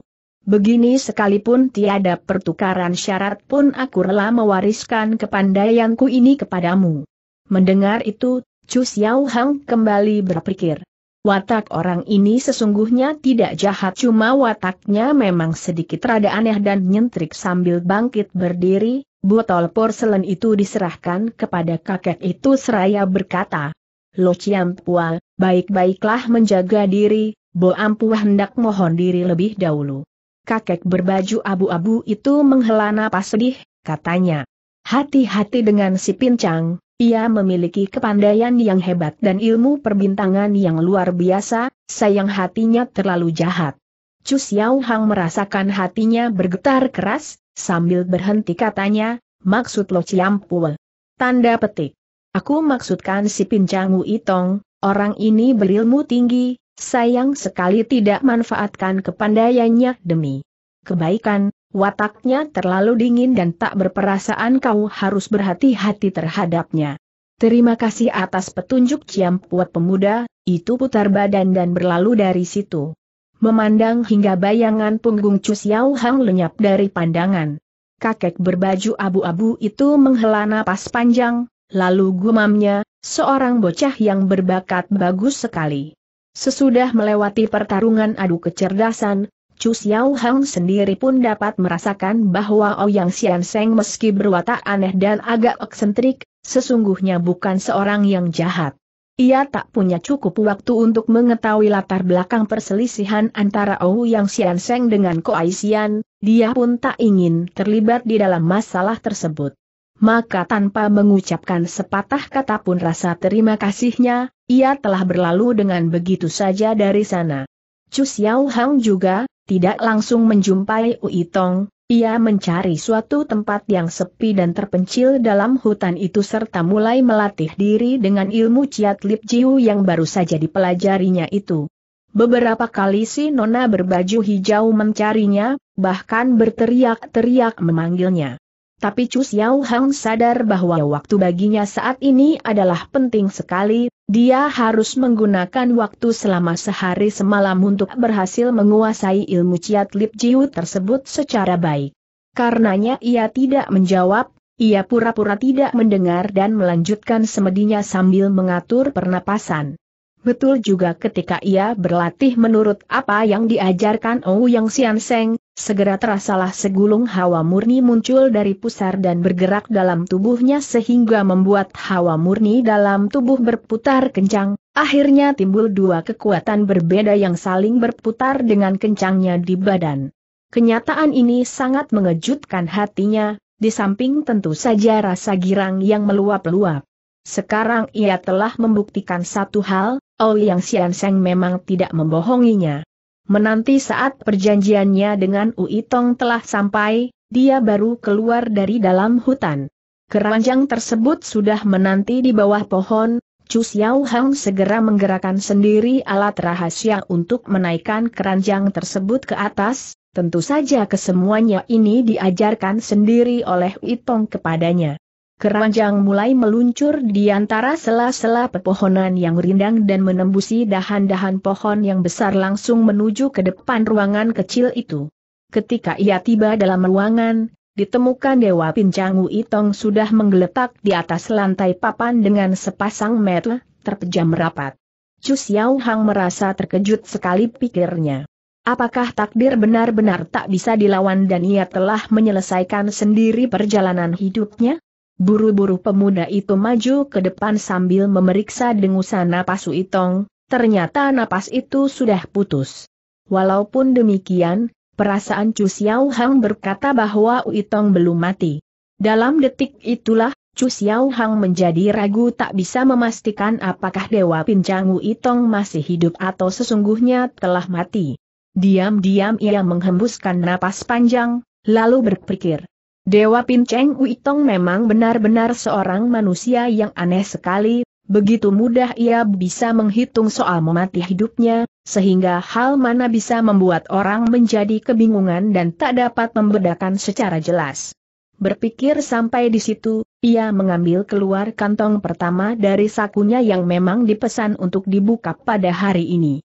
Begini sekalipun tiada pertukaran syarat pun aku rela mewariskan kepandaianku ini kepadamu. Mendengar itu, Chu Xiao Hang kembali berpikir. Watak orang ini sesungguhnya tidak jahat cuma wataknya memang sedikit rada aneh dan nyentrik sambil bangkit berdiri, botol porselen itu diserahkan kepada kakek itu seraya berkata, Lo Ciampua, baik-baiklah menjaga diri, Bo Ampua hendak mohon diri lebih dahulu. Kakek berbaju abu-abu itu menghela napas sedih, katanya. Hati-hati dengan si pincang, ia memiliki kepandaian yang hebat dan ilmu perbintangan yang luar biasa, sayang hatinya terlalu jahat. Chu Xiao Hang merasakan hatinya bergetar keras, sambil berhenti katanya, maksud lo Ciampul. Tanda petik. Aku maksudkan si Pincang Itong, orang ini berilmu tinggi, sayang sekali tidak manfaatkan kepandaiannya demi kebaikan, wataknya terlalu dingin dan tak berperasaan kau harus berhati-hati terhadapnya. Terima kasih atas petunjuk Ciampuat pemuda, itu putar badan dan berlalu dari situ. Memandang hingga bayangan punggung Chu Xiao Hang lenyap dari pandangan. Kakek berbaju abu-abu itu menghela napas panjang, lalu gumamnya, seorang bocah yang berbakat bagus sekali. Sesudah melewati pertarungan adu kecerdasan, Chu Xiao Hang sendiri pun dapat merasakan bahwa Ouyang Xian Seng meski berwatak aneh dan agak eksentrik, sesungguhnya bukan seorang yang jahat. Ia tak punya cukup waktu untuk mengetahui latar belakang perselisihan antara Ouyang Xian Seng dengan Ko Xian, dia pun tak ingin terlibat di dalam masalah tersebut. Maka tanpa mengucapkan sepatah kata pun rasa terima kasihnya, ia telah berlalu dengan begitu saja dari sana. Chu Xiao Hang juga, tidak langsung menjumpai Ui Tong, ia mencari suatu tempat yang sepi dan terpencil dalam hutan itu serta mulai melatih diri dengan ilmu Ciat Lip Jiu yang baru saja dipelajarinya itu. Beberapa kali si Nona berbaju hijau mencarinya, bahkan berteriak-teriak memanggilnya. Tapi Chu Xiao Hang sadar bahwa waktu baginya saat ini adalah penting sekali, dia harus menggunakan waktu selama sehari semalam untuk berhasil menguasai ilmu Ciat Lip Jiu tersebut secara baik. Karenanya ia tidak menjawab, ia pura-pura tidak mendengar dan melanjutkan semedinya sambil mengatur pernapasan. Betul juga ketika ia berlatih menurut apa yang diajarkan Ouyang Xian Seng, segera terasalah segulung hawa murni muncul dari pusar dan bergerak dalam tubuhnya sehingga membuat hawa murni dalam tubuh berputar kencang, akhirnya timbul dua kekuatan berbeda yang saling berputar dengan kencangnya di badan. Kenyataan ini sangat mengejutkan hatinya, di samping tentu saja rasa girang yang meluap-luap. Sekarang ia telah membuktikan satu hal, Ouyang Xian Seng memang tidak membohonginya. Menanti saat perjanjiannya dengan Ui Tong telah sampai, dia baru keluar dari dalam hutan. Keranjang tersebut sudah menanti di bawah pohon, Chu Xiao Hang segera menggerakkan sendiri alat rahasia untuk menaikkan keranjang tersebut ke atas, tentu saja kesemuanya ini diajarkan sendiri oleh Tong kepadanya. Keranjang mulai meluncur di antara sela-sela pepohonan yang rindang dan menembusi dahan-dahan pohon yang besar langsung menuju ke depan ruangan kecil itu. Ketika ia tiba dalam ruangan, ditemukan Dewa Pincang Itong sudah menggeletak di atas lantai papan dengan sepasang mata terpejam rapat. Chu Xiao Hang merasa terkejut sekali pikirnya. Apakah takdir benar-benar tak bisa dilawan dan ia telah menyelesaikan sendiri perjalanan hidupnya? Buru-buru pemuda itu maju ke depan sambil memeriksa dengusan napas Uitong, ternyata napas itu sudah putus. Walaupun demikian, perasaan Chu Xiao Hang berkata bahwa Uitong belum mati. Dalam detik itulah, Chu Xiao Hang menjadi ragu tak bisa memastikan apakah Dewa Pincang Uitong masih hidup atau sesungguhnya telah mati. Diam-diam ia menghembuskan napas panjang, lalu berpikir. Dewa Pinceng Uitong memang benar-benar seorang manusia yang aneh sekali, begitu mudah ia bisa menghitung soal memati hidupnya, sehingga hal mana bisa membuat orang menjadi kebingungan dan tak dapat membedakan secara jelas. Berpikir sampai di situ, ia mengambil keluar kantong pertama dari sakunya yang memang dipesan untuk dibuka pada hari ini.